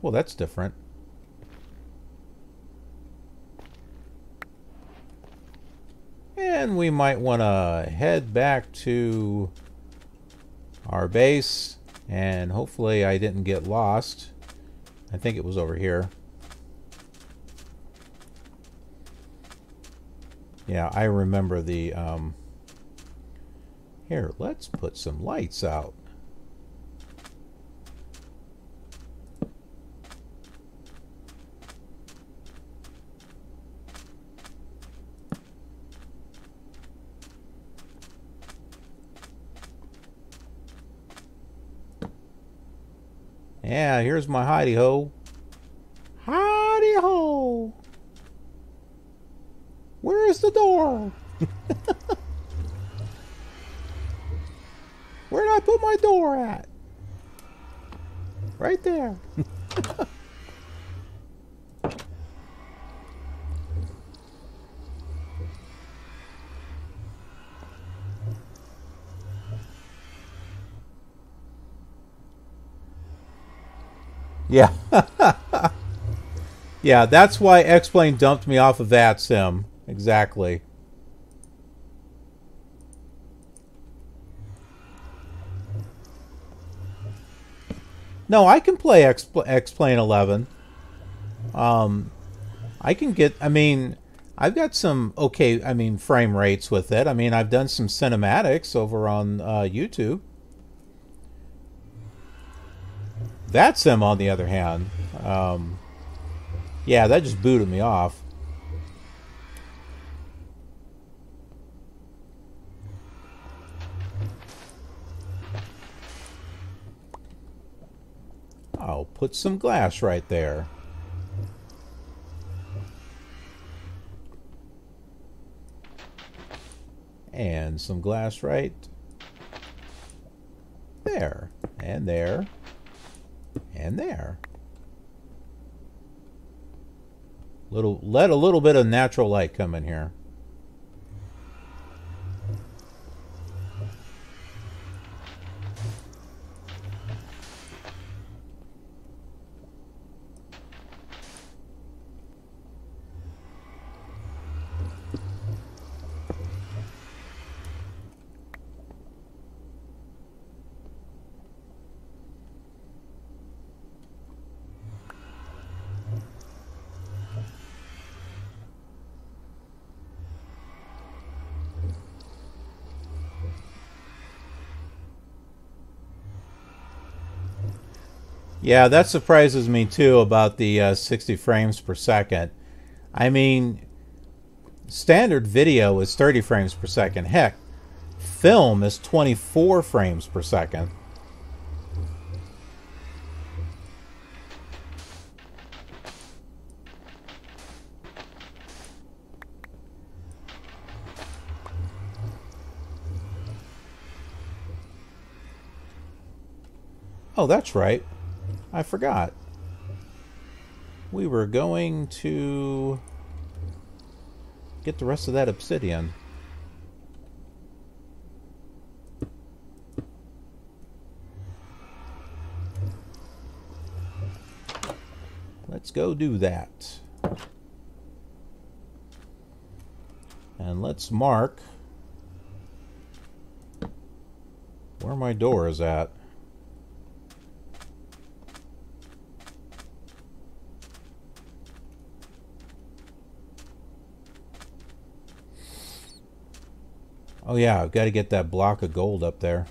Well, that's different. And we might want to head back to our base. And hopefully I didn't get lost. I think it was over here. Yeah, I remember the... Um, here, let's put some lights out. Yeah, here's my hidey ho. Hidey ho. Where is the door? Where did I put my door at? Right there. Yeah. yeah, that's why X-Plane dumped me off of that sim. Exactly. No, I can play X-Plane 11. Um, I can get, I mean, I've got some okay, I mean, frame rates with it. I mean, I've done some cinematics over on uh, YouTube. That sim, on the other hand, um, yeah, that just booted me off. I'll put some glass right there. And some glass right there. And there. And there. Little let a little bit of natural light come in here. Yeah, that surprises me too about the uh, 60 frames per second. I mean, standard video is 30 frames per second. Heck, film is 24 frames per second. Oh, that's right. I forgot. We were going to get the rest of that obsidian. Let's go do that. And let's mark where my door is at. Oh yeah, I've got to get that block of gold up there.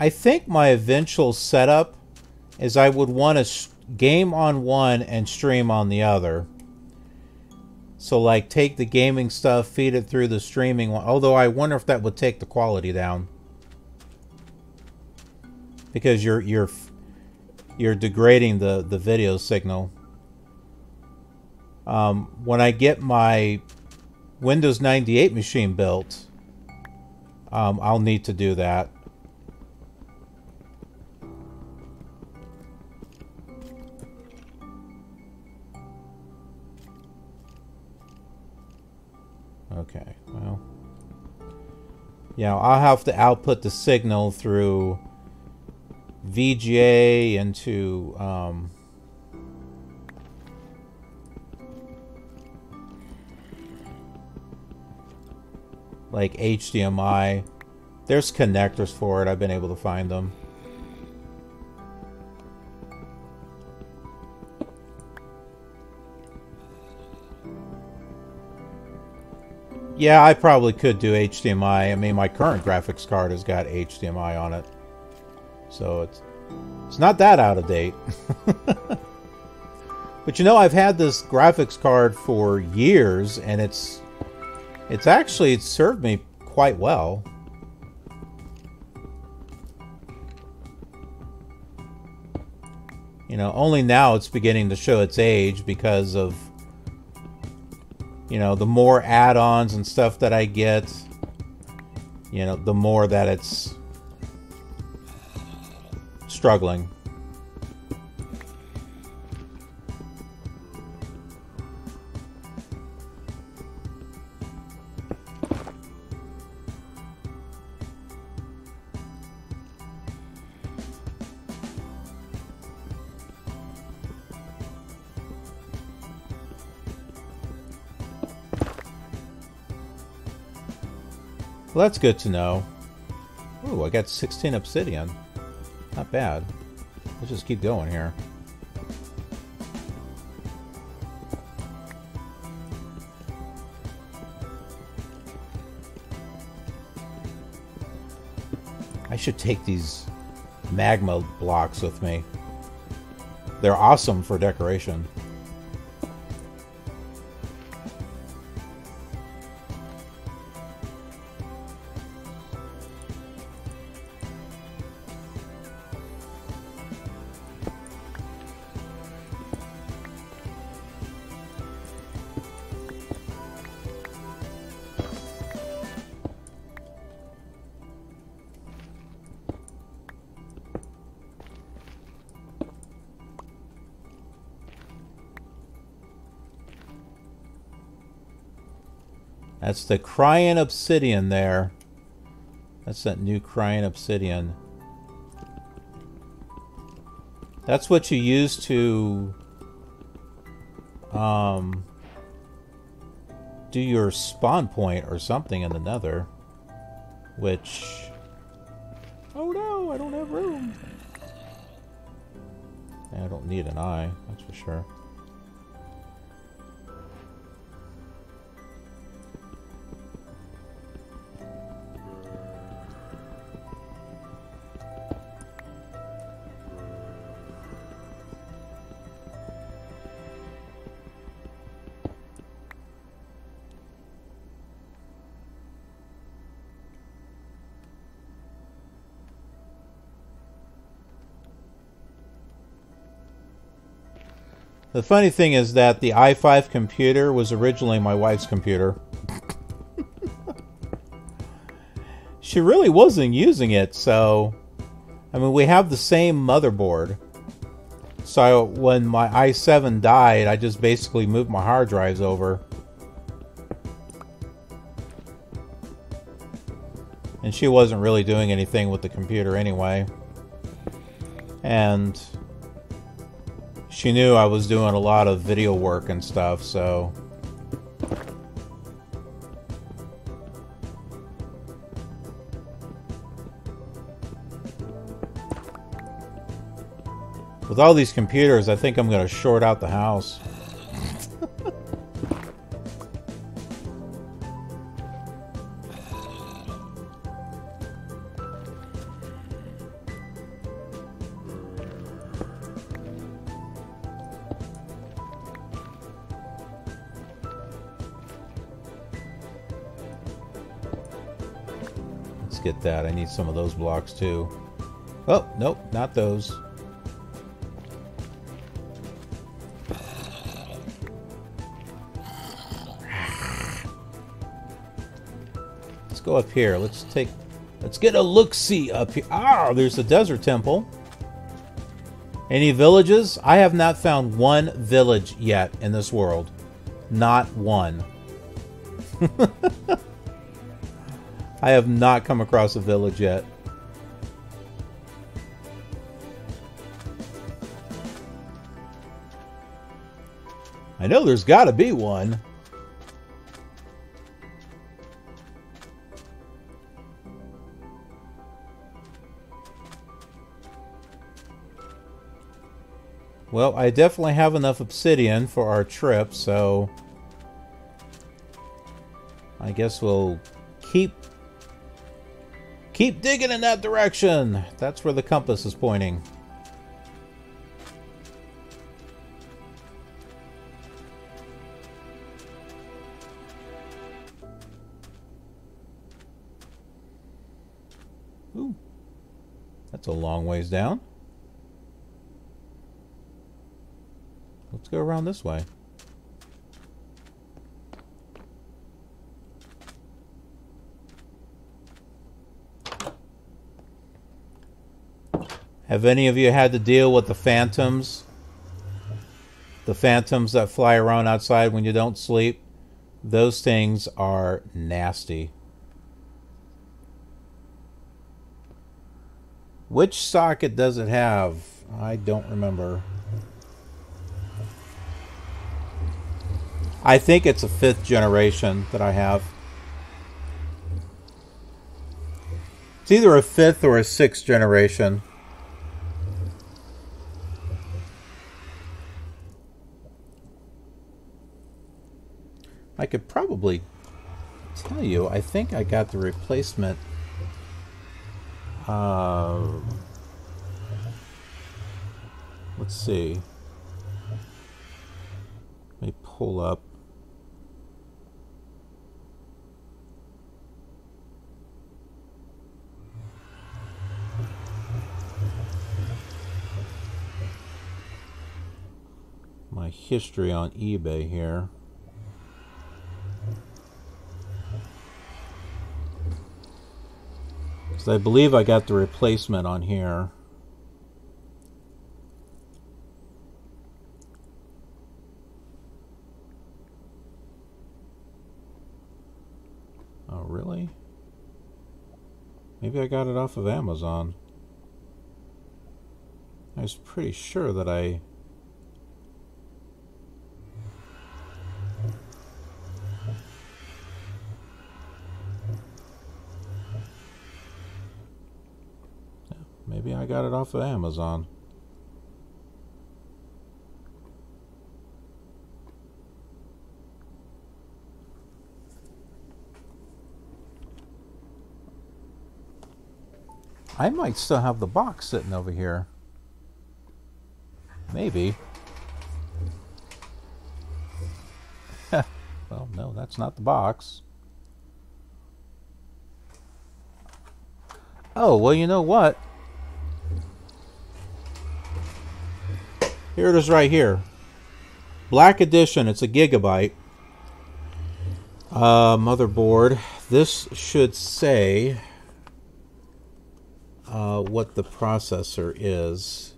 I think my eventual setup is I would want to game on one and stream on the other. So like take the gaming stuff, feed it through the streaming one. Although I wonder if that would take the quality down. Because you're you're you're degrading the the video signal. Um, when I get my Windows 98 machine built, um, I'll need to do that. Yeah, I'll have to output the signal through VGA into um, like HDMI. There's connectors for it. I've been able to find them. Yeah, I probably could do HDMI. I mean, my current graphics card has got HDMI on it. So it's it's not that out of date. but you know, I've had this graphics card for years and it's it's actually it's served me quite well. You know, only now it's beginning to show its age because of you know, the more add-ons and stuff that I get, you know, the more that it's struggling. Well, that's good to know. Ooh, I got 16 obsidian. Not bad. Let's just keep going here. I should take these magma blocks with me. They're awesome for decoration. That's the Crying Obsidian there. That's that new Crying Obsidian. That's what you use to um, do your spawn point or something in the nether. Which... Oh no, I don't have room. I don't need an eye, that's for sure. The funny thing is that the i5 computer was originally my wife's computer. she really wasn't using it, so... I mean, we have the same motherboard. So when my i7 died, I just basically moved my hard drives over. And she wasn't really doing anything with the computer anyway. And she knew I was doing a lot of video work and stuff, so... With all these computers, I think I'm going to short out the house. Need some of those blocks too. Oh, nope, not those. Let's go up here. Let's take... Let's get a look-see up here. Ah, there's the desert temple. Any villages? I have not found one village yet in this world. Not one. I have not come across a village yet. I know there's got to be one. Well, I definitely have enough obsidian for our trip, so I guess we'll keep Keep digging in that direction. That's where the compass is pointing. Ooh. That's a long ways down. Let's go around this way. Have any of you had to deal with the phantoms? The phantoms that fly around outside when you don't sleep? Those things are nasty. Which socket does it have? I don't remember. I think it's a fifth generation that I have. It's either a fifth or a sixth generation. I could probably tell you, I think I got the replacement. Uh, let's see. Let me pull up. My history on eBay here. I believe I got the replacement on here. Oh, really? Maybe I got it off of Amazon. I was pretty sure that I... Maybe I got it off of Amazon. I might still have the box sitting over here. Maybe. well, no, that's not the box. Oh, well, you know what? Here it is right here. Black Edition, it's a gigabyte. Uh, motherboard. This should say uh, what the processor is.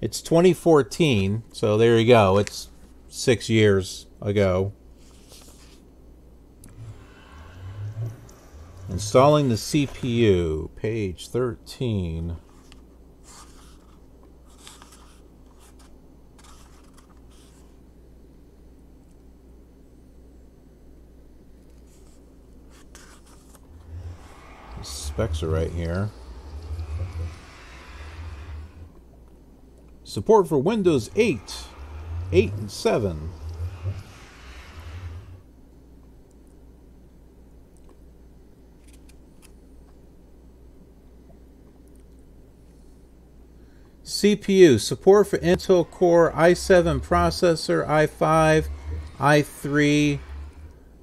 It's 2014, so there you go. It's six years ago. Installing the CPU, page 13. Specs are right here. Support for Windows 8, 8 and 7. CPU, support for Intel Core i7 processor, i5, i3.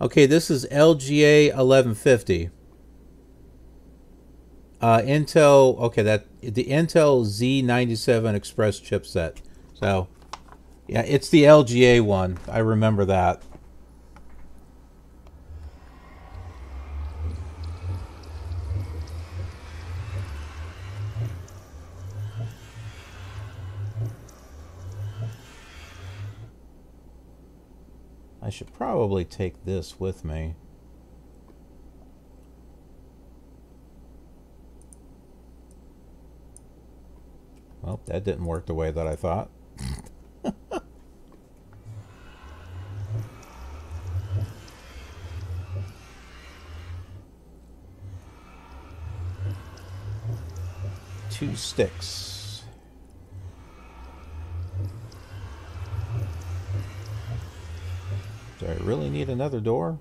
Okay, this is LGA 1150. Uh, Intel, okay, that the Intel Z97 Express chipset. So, yeah, it's the LGA one. I remember that. I should probably take this with me. Well, that didn't work the way that I thought. Two sticks. Do I really need another door?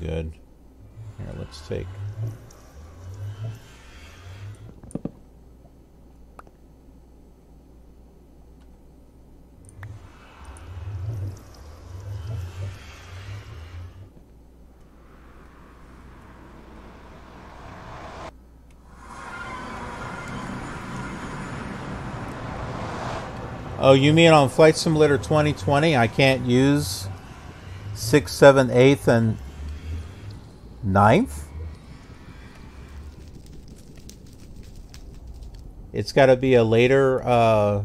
Good. Here, let's take... Oh, you mean on Flight Simulator 2020 I can't use 6, 7, 8, and ninth. It's got to be a later. Uh,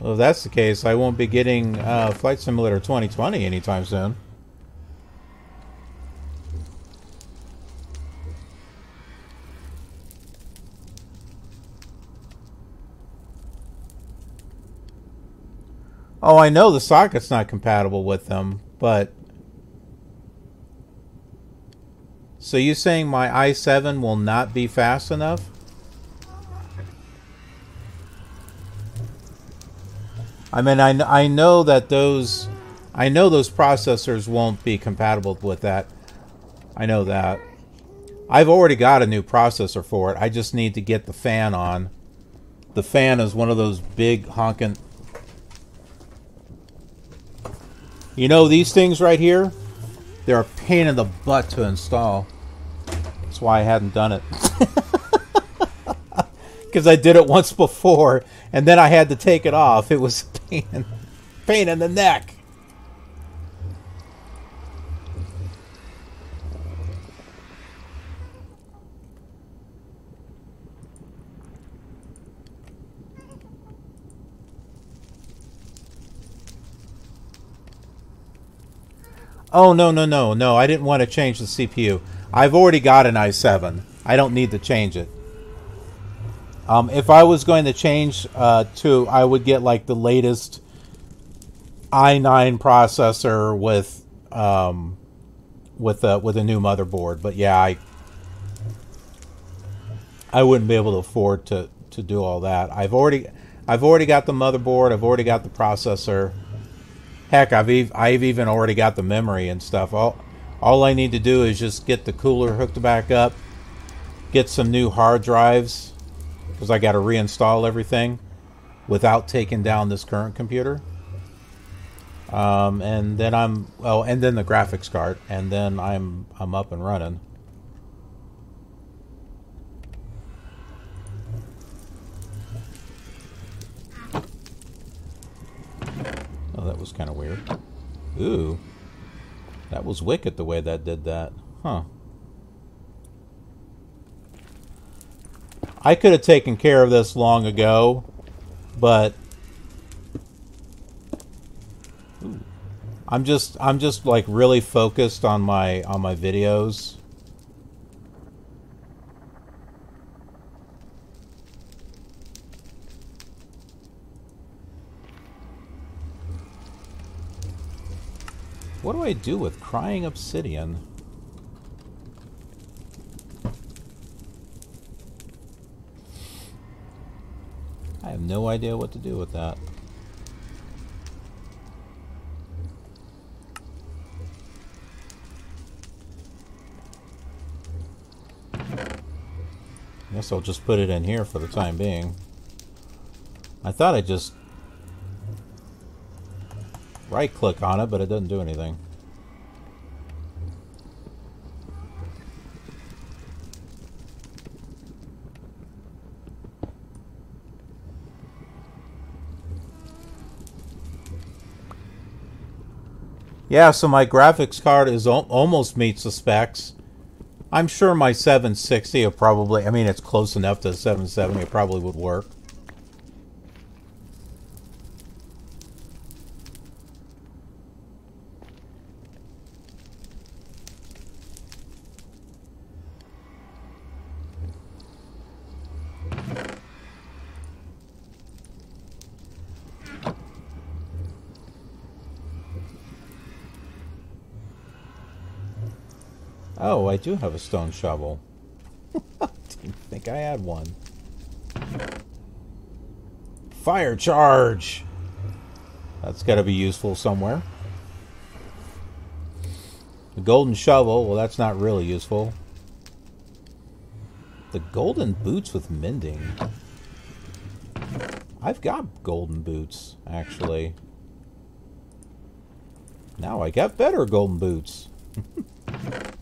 well, if that's the case, I won't be getting uh, Flight Simulator 2020 anytime soon. Oh, I know the socket's not compatible with them, but... So you saying my i7 will not be fast enough? I mean, I, I know that those, I know those processors won't be compatible with that. I know that. I've already got a new processor for it. I just need to get the fan on. The fan is one of those big honking. You know these things right here? They're a pain in the butt to install. That's why I hadn't done it. Because I did it once before, and then I had to take it off. It was pain, pain in the neck. Oh, no, no, no, no. I didn't want to change the CPU. I've already got an i7. I don't need to change it. Um, if I was going to change uh, to, I would get like the latest i9 processor with um, with a with a new motherboard. But yeah, I I wouldn't be able to afford to to do all that. I've already I've already got the motherboard. I've already got the processor. Heck, I've ev- I've even already got the memory and stuff. All all I need to do is just get the cooler hooked back up, get some new hard drives because I got to reinstall everything without taking down this current computer. Um, and then I'm oh, and then the graphics card, and then I'm I'm up and running. Oh, that was kind of weird. Ooh, that was wicked the way that did that, huh? I could have taken care of this long ago, but. I'm just I'm just like really focused on my on my videos. What do I do with crying obsidian? I have no idea what to do with that. I guess I'll just put it in here for the time being. I thought I just right click on it, but it doesn't do anything. Yeah, so my graphics card is al almost meets the specs. I'm sure my 760 will probably, I mean, it's close enough to 770, it probably would work. Oh, I do have a stone shovel. Didn't think I had one. Fire charge! That's got to be useful somewhere. The golden shovel, well, that's not really useful. The golden boots with mending. I've got golden boots, actually. Now I got better golden boots.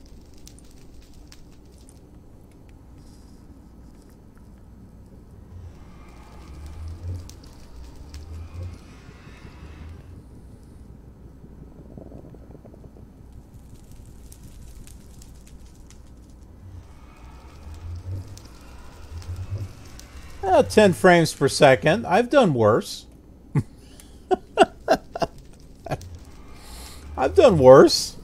Uh, 10 frames per second. I've done worse. I've done worse.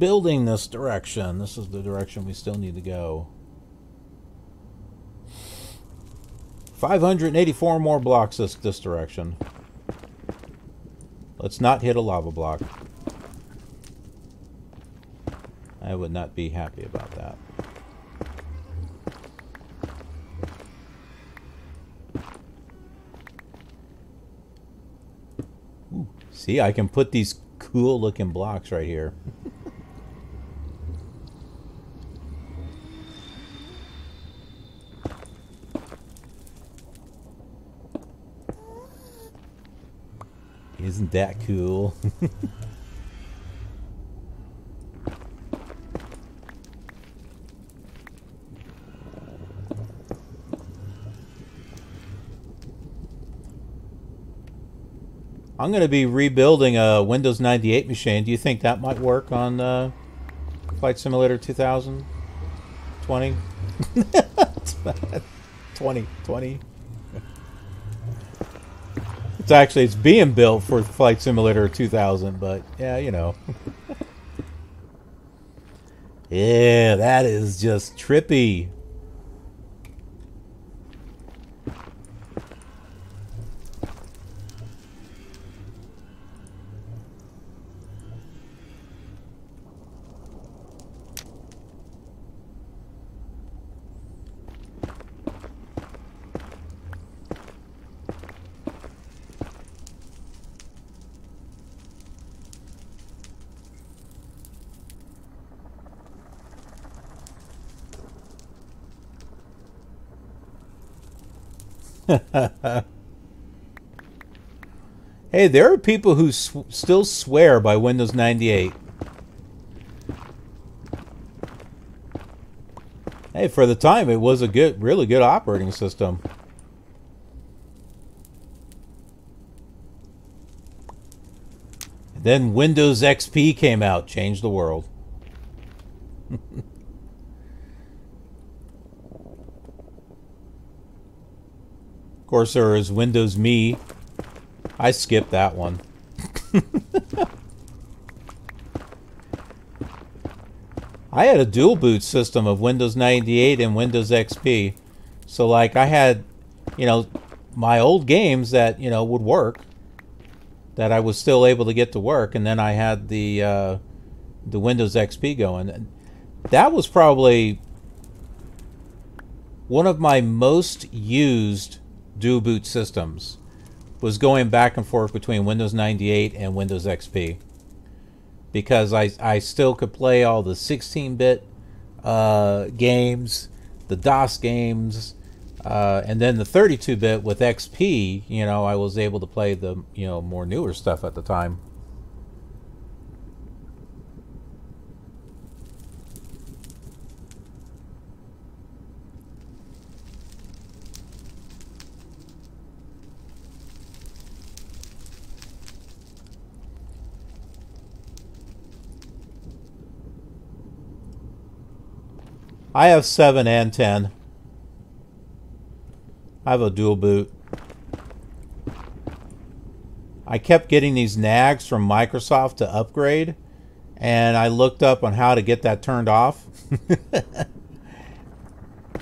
Building this direction. This is the direction we still need to go. 584 more blocks this, this direction. Let's not hit a lava block. I would not be happy about that. See, I can put these cool looking blocks right here. Isn't that cool? I'm going to be rebuilding a Windows 98 machine. Do you think that might work on uh, Flight Simulator 2020? 20, 20. It's actually it's being built for Flight Simulator 2000, but yeah, you know. yeah, that is just trippy. hey, there are people who sw still swear by Windows 98. Hey, for the time, it was a good, really good operating system. Then Windows XP came out, changed the world. course, there is Windows Me. I skipped that one. I had a dual boot system of Windows 98 and Windows XP. So, like, I had, you know, my old games that, you know, would work. That I was still able to get to work. And then I had the, uh, the Windows XP going. That was probably one of my most used dual boot systems was going back and forth between Windows 98 and Windows XP because I, I still could play all the 16-bit uh, games, the DOS games, uh, and then the 32-bit with XP. You know, I was able to play the you know more newer stuff at the time. I have 7 and 10. I have a dual boot. I kept getting these nags from Microsoft to upgrade, and I looked up on how to get that turned off.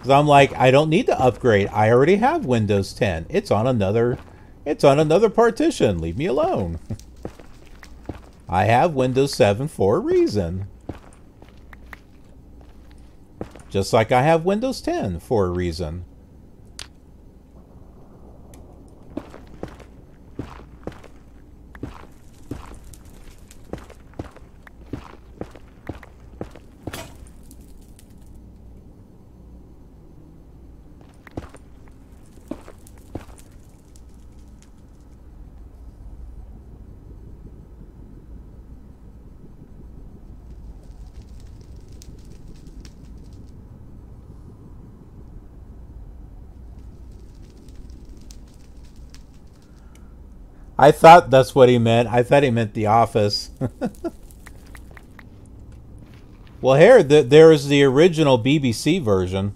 Because I'm like, I don't need to upgrade. I already have Windows 10. It's on another, it's on another partition. Leave me alone. I have Windows 7 for a reason. Just like I have Windows 10 for a reason. I thought that's what he meant. I thought he meant The Office. well, here, the, there is the original BBC version.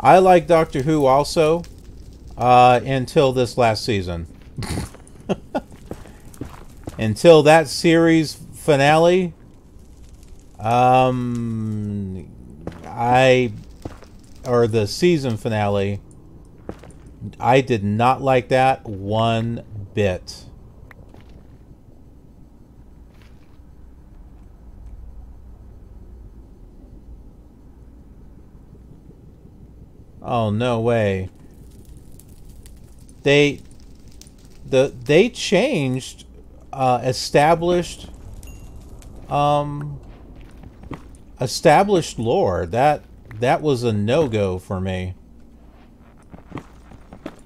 I like Doctor Who also uh, until this last season. until that series finale, um, I or the season finale, I did not like that one bit. Oh no way. They the they changed uh, established um established lore. That that was a no-go for me.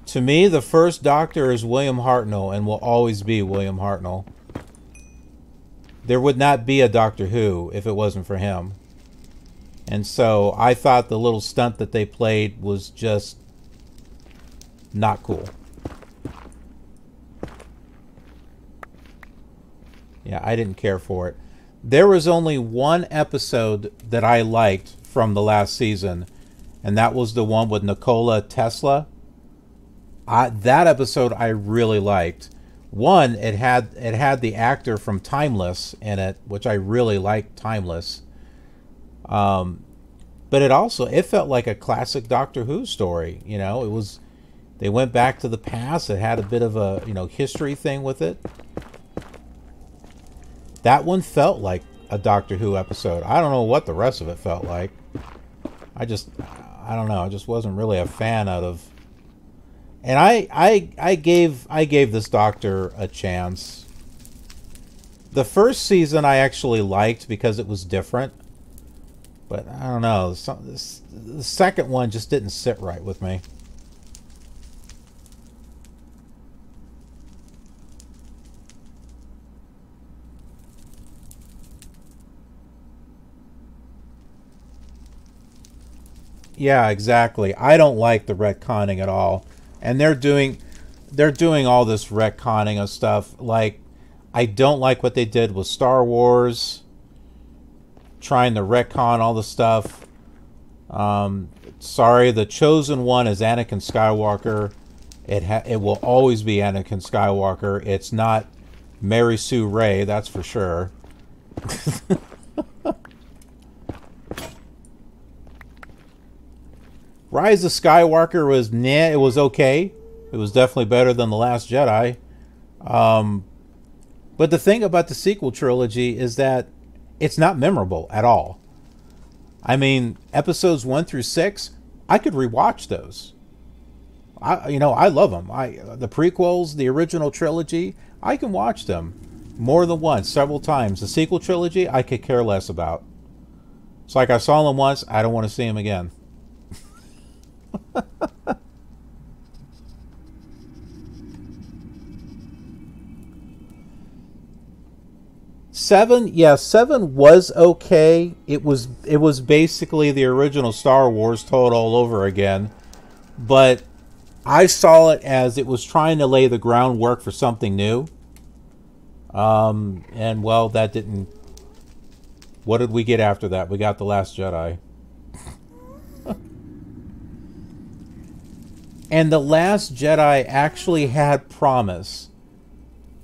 To me, the first Doctor is William Hartnell and will always be William Hartnell. There would not be a Doctor Who if it wasn't for him. And so I thought the little stunt that they played was just not cool. Yeah, I didn't care for it. There was only one episode that I liked from the last season, and that was the one with Nikola Tesla. I, that episode I really liked. One, it had it had the actor from Timeless in it, which I really liked. Timeless. Um, but it also it felt like a classic Doctor Who story. You know, it was they went back to the past. It had a bit of a you know history thing with it. That one felt like a Doctor Who episode. I don't know what the rest of it felt like. I just I don't know. I just wasn't really a fan out of and I I I gave I gave this Doctor a chance. The first season I actually liked because it was different. But I don't know. Some, this, the second one just didn't sit right with me. Yeah, exactly. I don't like the retconning at all. And they're doing they're doing all this retconning of stuff like I don't like what they did with Star Wars trying to retcon all the stuff. Um, sorry, the chosen one is Anakin Skywalker. It it will always be Anakin Skywalker. It's not Mary Sue Rey, that's for sure. Rise of Skywalker was nah, it was okay. It was definitely better than The Last Jedi. Um, but the thing about the sequel trilogy is that it's not memorable at all. I mean, episodes one through six, I could rewatch those. I, you know, I love them. I the prequels, the original trilogy, I can watch them more than once, several times. The sequel trilogy, I could care less about. It's like I saw them once, I don't want to see them again. Seven, yeah, seven was okay. It was it was basically the original Star Wars told all over again, but I saw it as it was trying to lay the groundwork for something new. Um, and well, that didn't. What did we get after that? We got the Last Jedi. and the Last Jedi actually had promise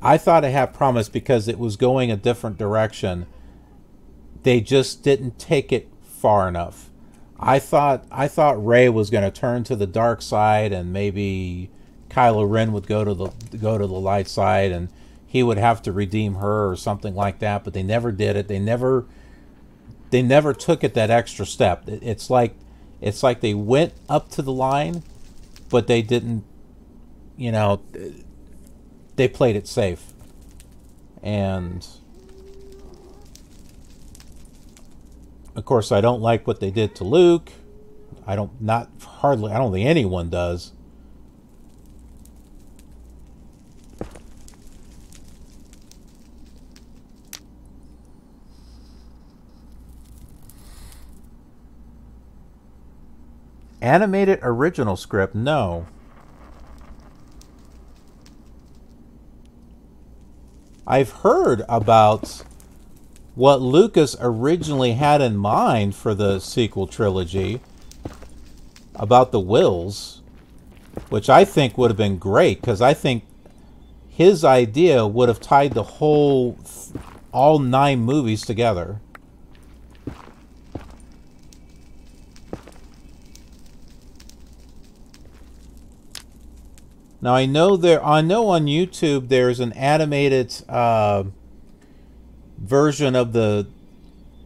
I thought it had promise because it was going a different direction. They just didn't take it far enough. I thought I thought Rey was going to turn to the dark side and maybe Kylo Ren would go to the go to the light side and he would have to redeem her or something like that, but they never did it. They never they never took it that extra step. It's like it's like they went up to the line, but they didn't you know they played it safe. And of course, I don't like what they did to Luke. I don't not hardly I don't think anyone does. Animated original script? No. I've heard about what Lucas originally had in mind for the sequel trilogy. about the Whills, which I think would have been great because I think his idea would have tied the whole, all nine movies together. Now I know there, I know on YouTube there's an animated uh, version of the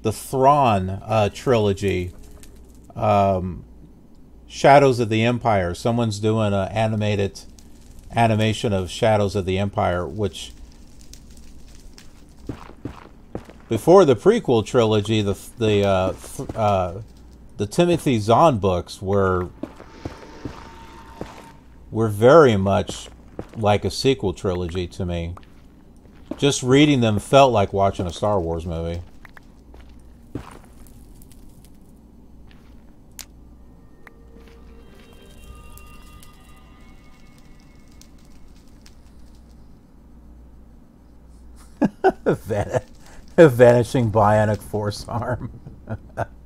the Thrawn uh, trilogy, um, Shadows of the Empire. Someone's doing an animated animation of Shadows of the Empire, which before the prequel trilogy, the the uh, th uh, the Timothy Zahn books were were very much like a sequel trilogy to me. Just reading them felt like watching a Star Wars movie. Vanishing bionic force arm.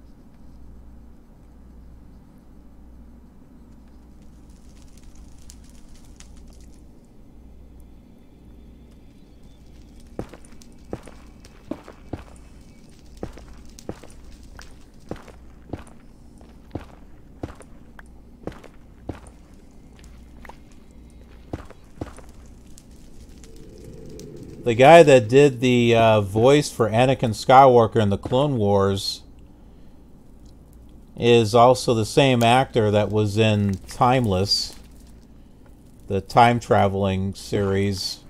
the guy that did the uh, voice for Anakin Skywalker in the Clone Wars is also the same actor that was in Timeless, the time traveling series.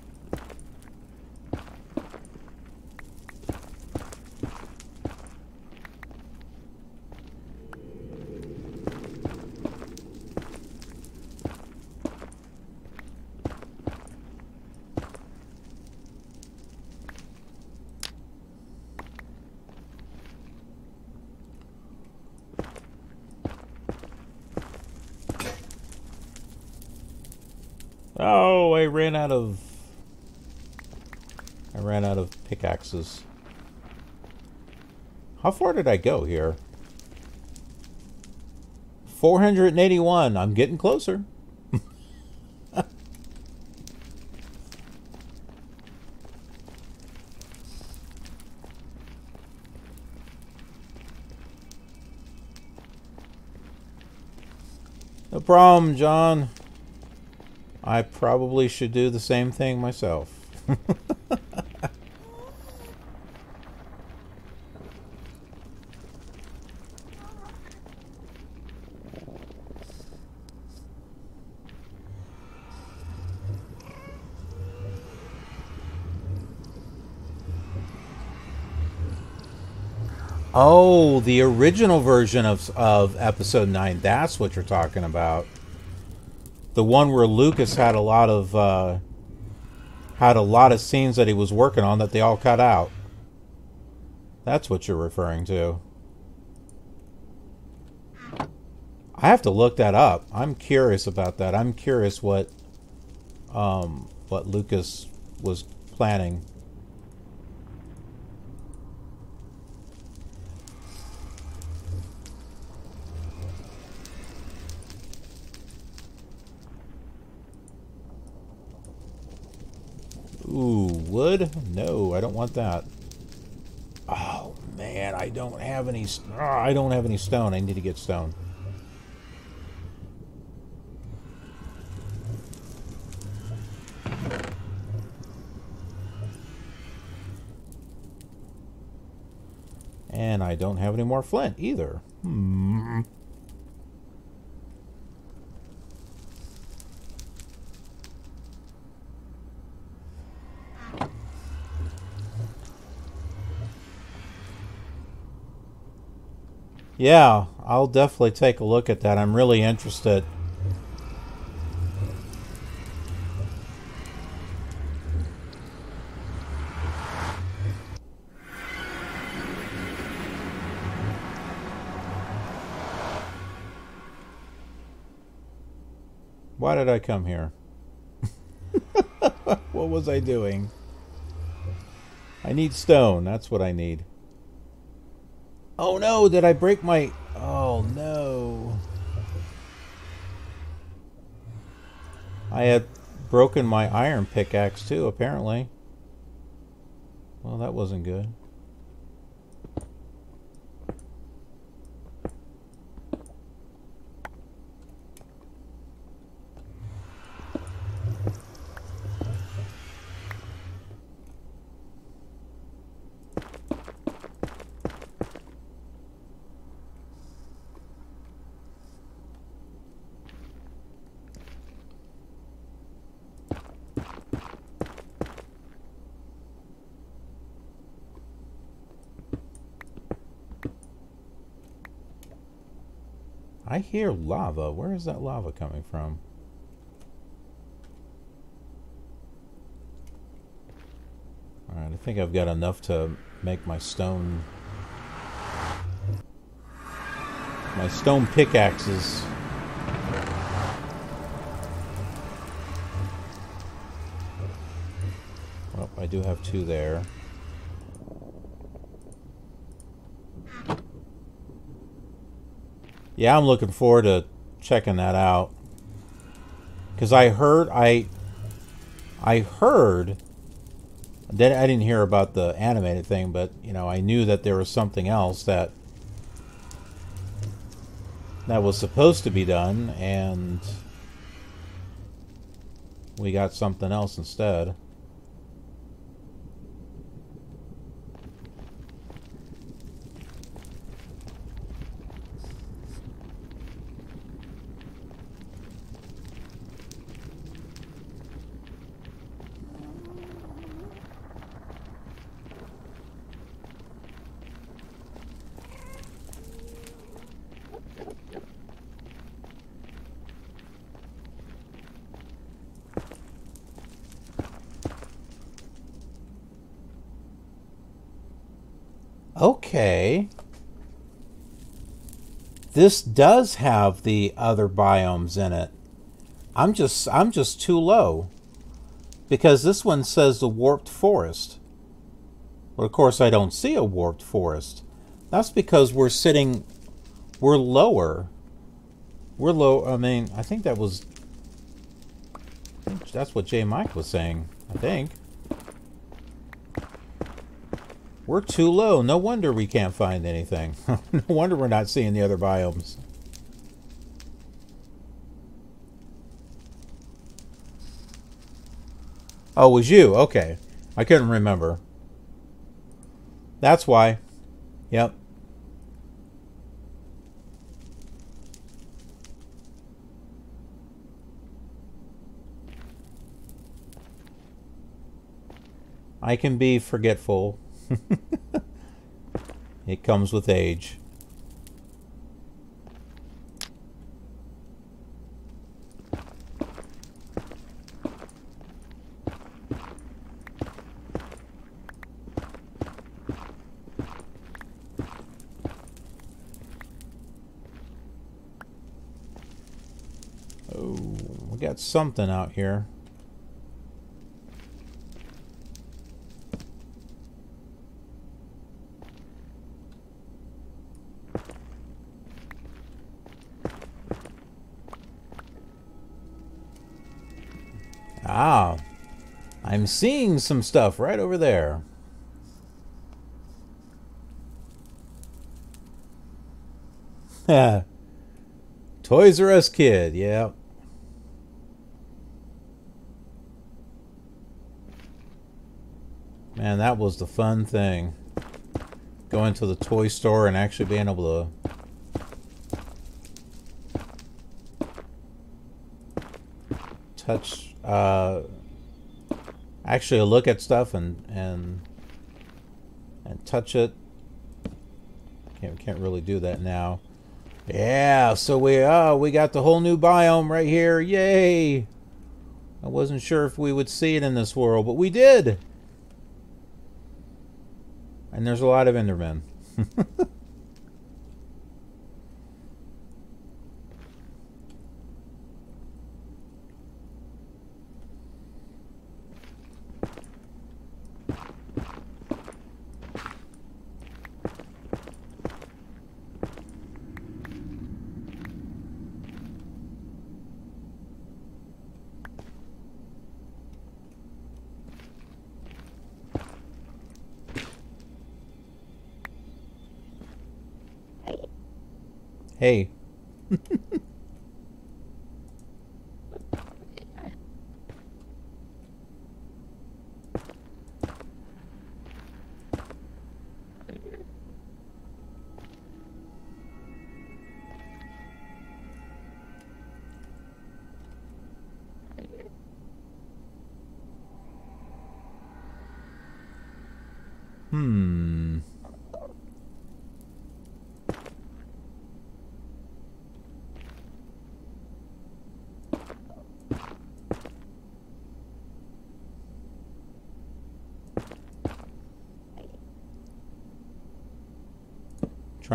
Oh, I ran out of... I ran out of pickaxes. How far did I go here? 481. I'm getting closer. no problem, John. I probably should do the same thing myself. Oh, the original version of of episode 9. That's what you're talking about the one where Lucas had a lot of uh, had a lot of scenes that he was working on that they all cut out. That's what you're referring to. I have to look that up. I'm curious about that. I'm curious what um, what Lucas was planning. Ooh, wood? No, I don't want that. Oh, man, I don't have any... Oh, I don't have any stone. I need to get stone. And I don't have any more flint either. Hmm. Yeah, I'll definitely take a look at that. I'm really interested. Why did I come here? what was I doing? I need stone. That's what I need did I break my... Oh, no. I had broken my iron pickaxe, too, apparently. Well, that wasn't good. Hear lava. Where is that lava coming from? Alright, I think I've got enough to make my stone... My stone pickaxes. Well, I do have two there. Yeah, I'm looking forward to checking that out. Cause I heard I I heard that I didn't hear about the animated thing, but you know, I knew that there was something else that that was supposed to be done and we got something else instead. Okay. This does have the other biomes in it. I'm just I'm just too low. Because this one says the warped forest. Well, of course I don't see a warped forest. That's because we're sitting we're lower. We're low I mean, I think that was that's what J Mike was saying, I think. We're too low. No wonder we can't find anything. no wonder we're not seeing the other biomes. Oh, was you. Okay. I couldn't remember. That's why. Yep. I can be forgetful it comes with age. Oh, we got something out here. Seeing some stuff right over there. Toys R Us kid, yeah. Man, that was the fun thing. Going to the toy store and actually being able to touch uh, actually look at stuff and and and touch it. Can't can't really do that now. Yeah, so we oh we got the whole new biome right here. Yay! I wasn't sure if we would see it in this world, but we did. And there's a lot of Endermen.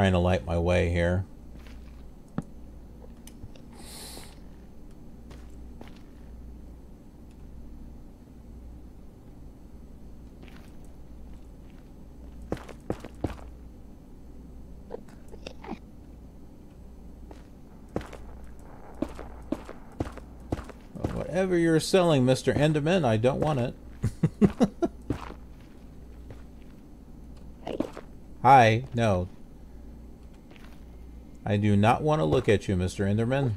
Trying to light my way here. Whatever you're selling, Mr. Enderman, I don't want it. Hi, no. I do not want to look at you, Mr. Enderman.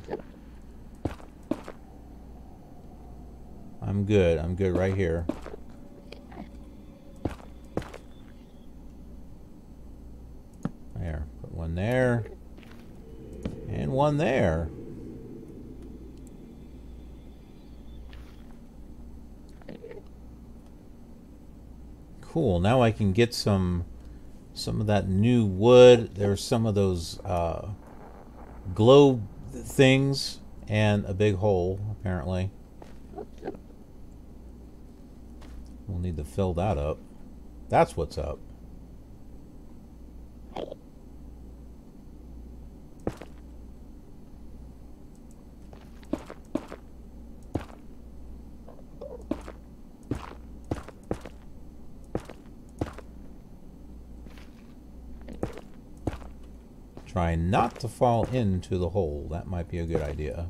I'm good. I'm good right here. There. Put one there. And one there. Cool. Now I can get some some of that new wood. There's some of those uh, globe things and a big hole, apparently. We'll need to fill that up. That's what's up. Try not to fall into the hole. That might be a good idea.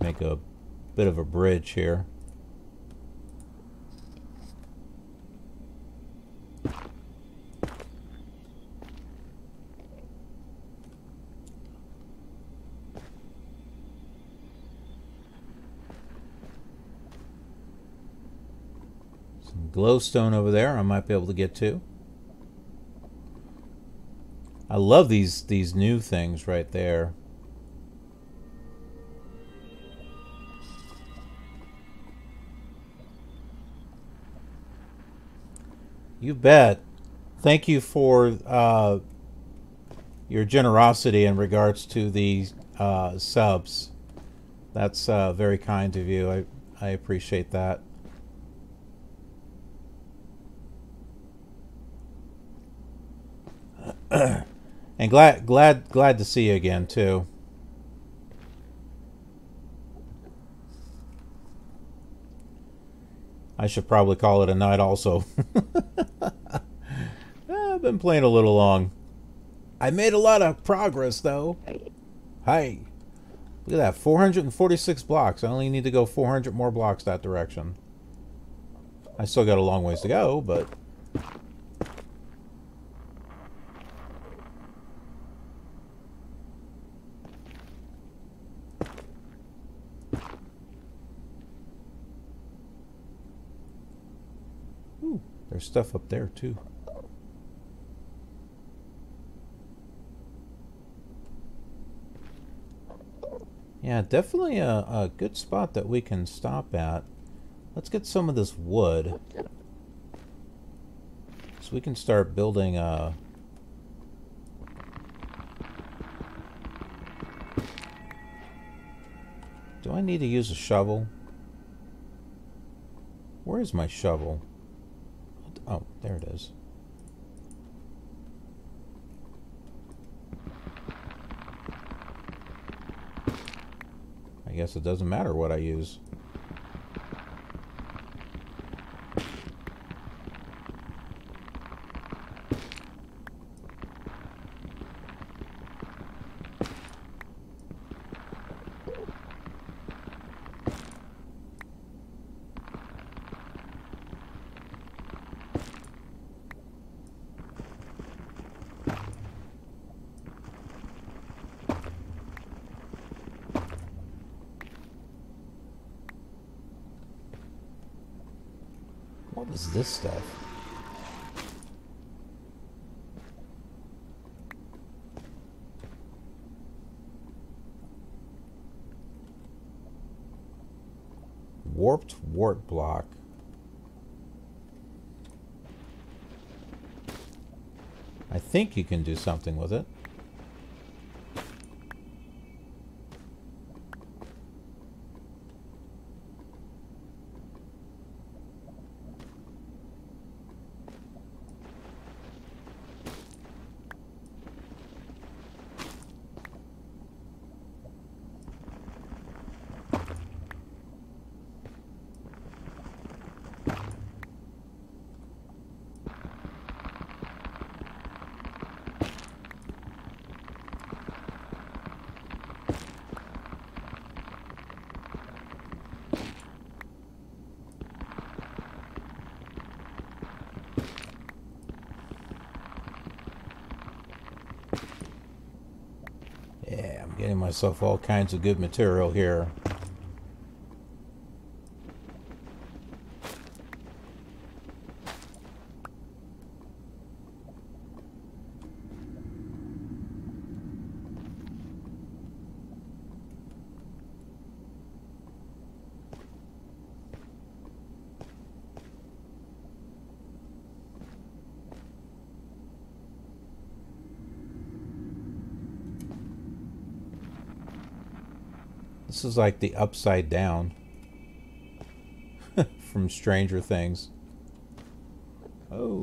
Make a bit of a bridge here. Glowstone over there I might be able to get to. I love these these new things right there. You bet. Thank you for uh, your generosity in regards to the uh, subs. That's uh, very kind of you. I, I appreciate that. And glad glad glad to see you again too. I should probably call it a night also. I've been playing a little long. I made a lot of progress though. Hi. Look at that, 446 blocks. I only need to go 400 more blocks that direction. I still got a long ways to go, but There's stuff up there too. Yeah, definitely a, a good spot that we can stop at. Let's get some of this wood. So we can start building a... Do I need to use a shovel? Where is my shovel? Oh, there it is. I guess it doesn't matter what I use. What was this stuff? Warped wart block. I think you can do something with it. Yeah, I'm getting myself all kinds of good material here. This is like the upside down from Stranger Things. Oh.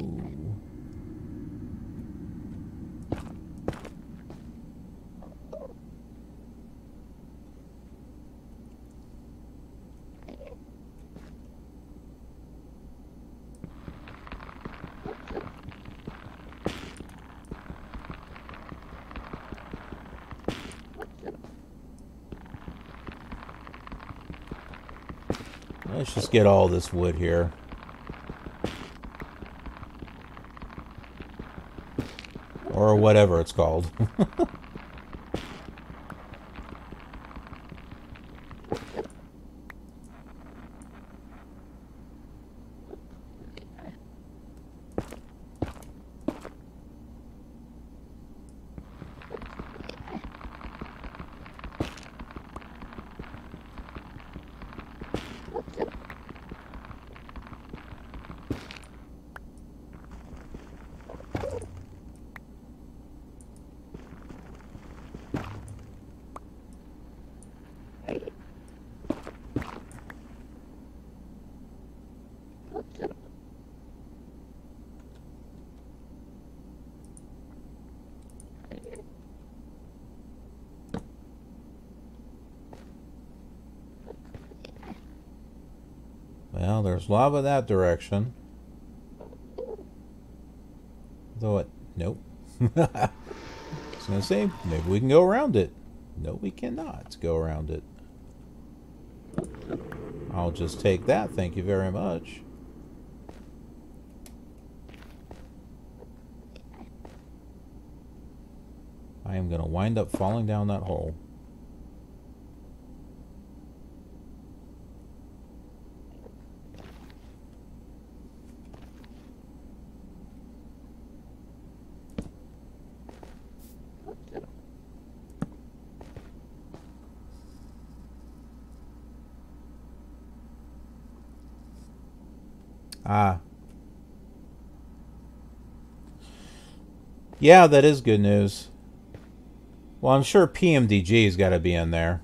Let's get all this wood here. Or whatever it's called. Well, lava that direction. Though it, nope. I was gonna say maybe we can go around it. No, we cannot go around it. I'll just take that. Thank you very much. I am gonna wind up falling down that hole. Ah. Yeah, that is good news. Well, I'm sure PMDG's got to be in there.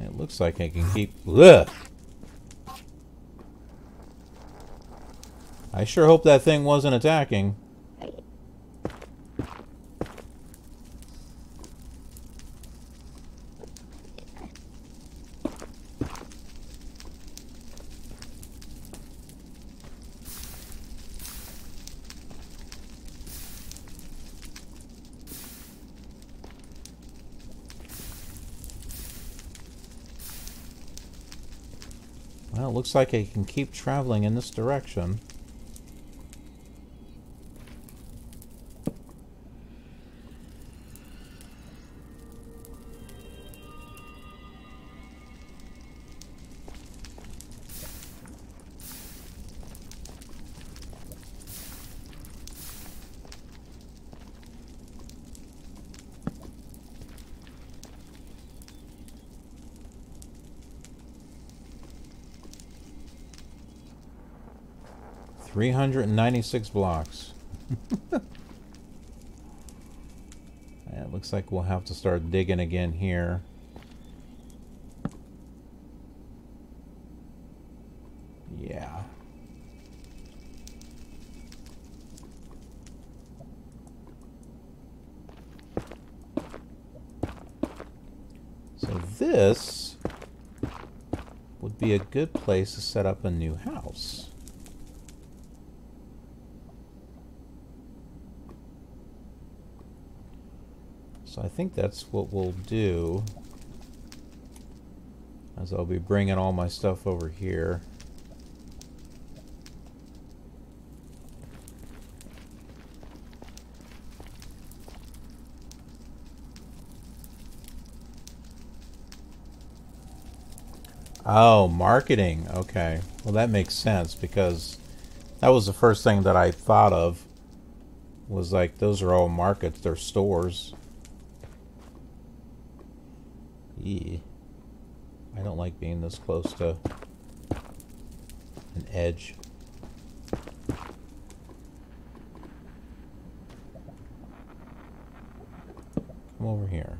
It looks like I can keep... Ugh! I sure hope that thing wasn't attacking. Well, it looks like I can keep traveling in this direction. Three hundred and ninety-six blocks. it looks like we'll have to start digging again here. Yeah. So this would be a good place to set up a new house. So I think that's what we'll do. As I'll be bringing all my stuff over here. Oh, marketing. Okay. Well, that makes sense because that was the first thing that I thought of. Was like, those are all markets, they're stores. I don't like being this close to an edge. Come over here.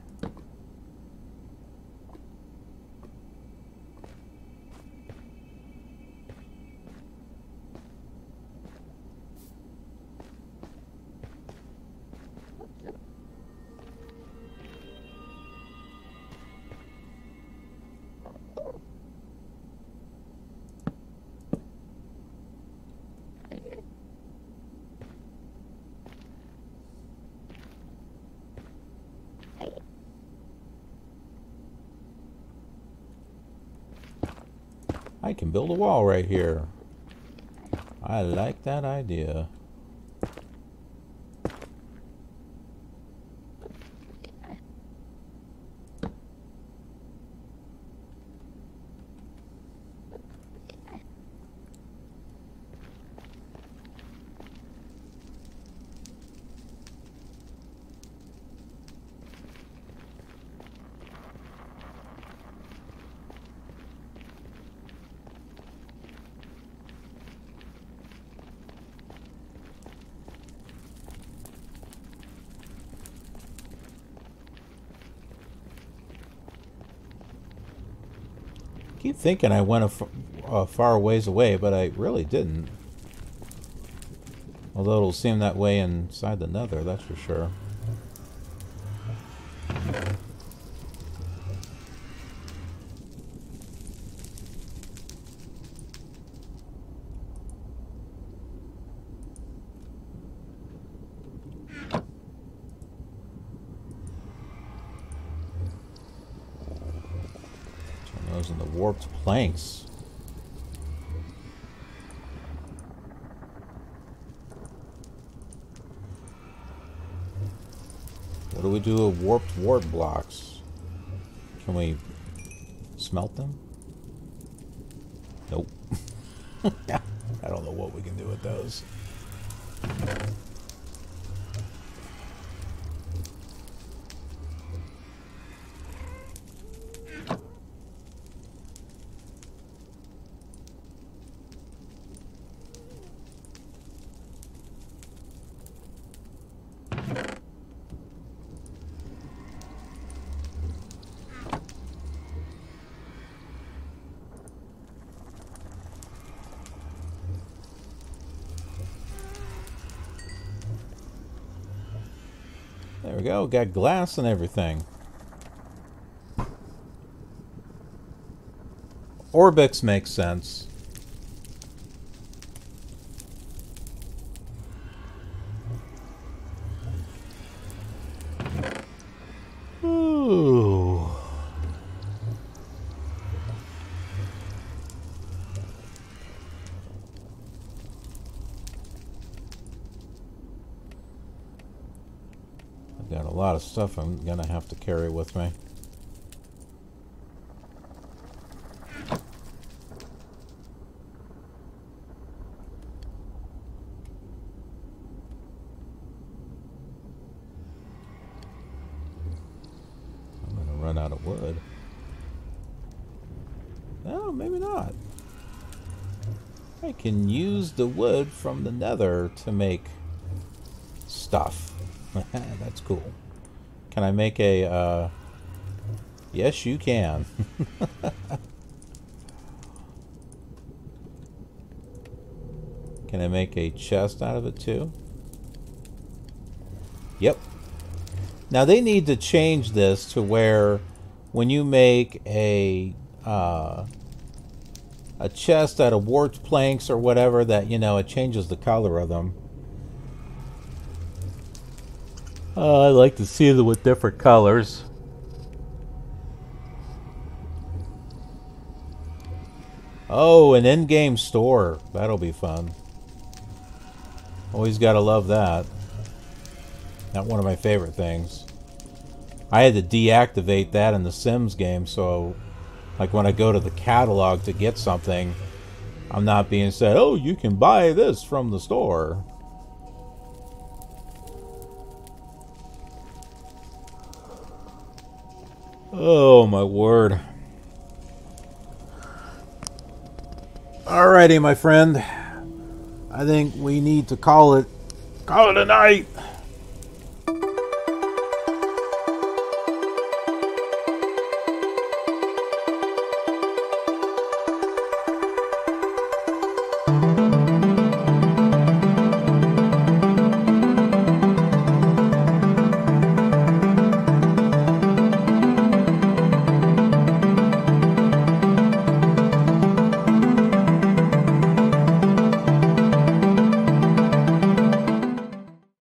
Build a wall right here. I like that idea. keep thinking I went a, far ways away, but I really didn't. Although it'll seem that way inside the nether, that's for sure. those in the warped planks. What do we do with warped warp blocks? Can we smelt them? Nope. I don't know what we can do with those. There we go, got glass and everything. Orbix makes sense. Ooh. a I'm gonna have to carry with me. I'm gonna run out of wood. No, maybe not. I can use the wood from the nether to make stuff. That's cool. Can I make a, uh... Yes, you can. can I make a chest out of it too? Yep. Now they need to change this to where when you make a uh, a chest out of warped planks or whatever that you know it changes the color of them. Uh, I like to see them with different colors. Oh, an in-game store. That'll be fun. Always gotta love that. Not one of my favorite things. I had to deactivate that in the Sims game, so like when I go to the catalog to get something, I'm not being said, oh, you can buy this from the store. Oh, my word. Alrighty, my friend. I think we need to call it call it a night.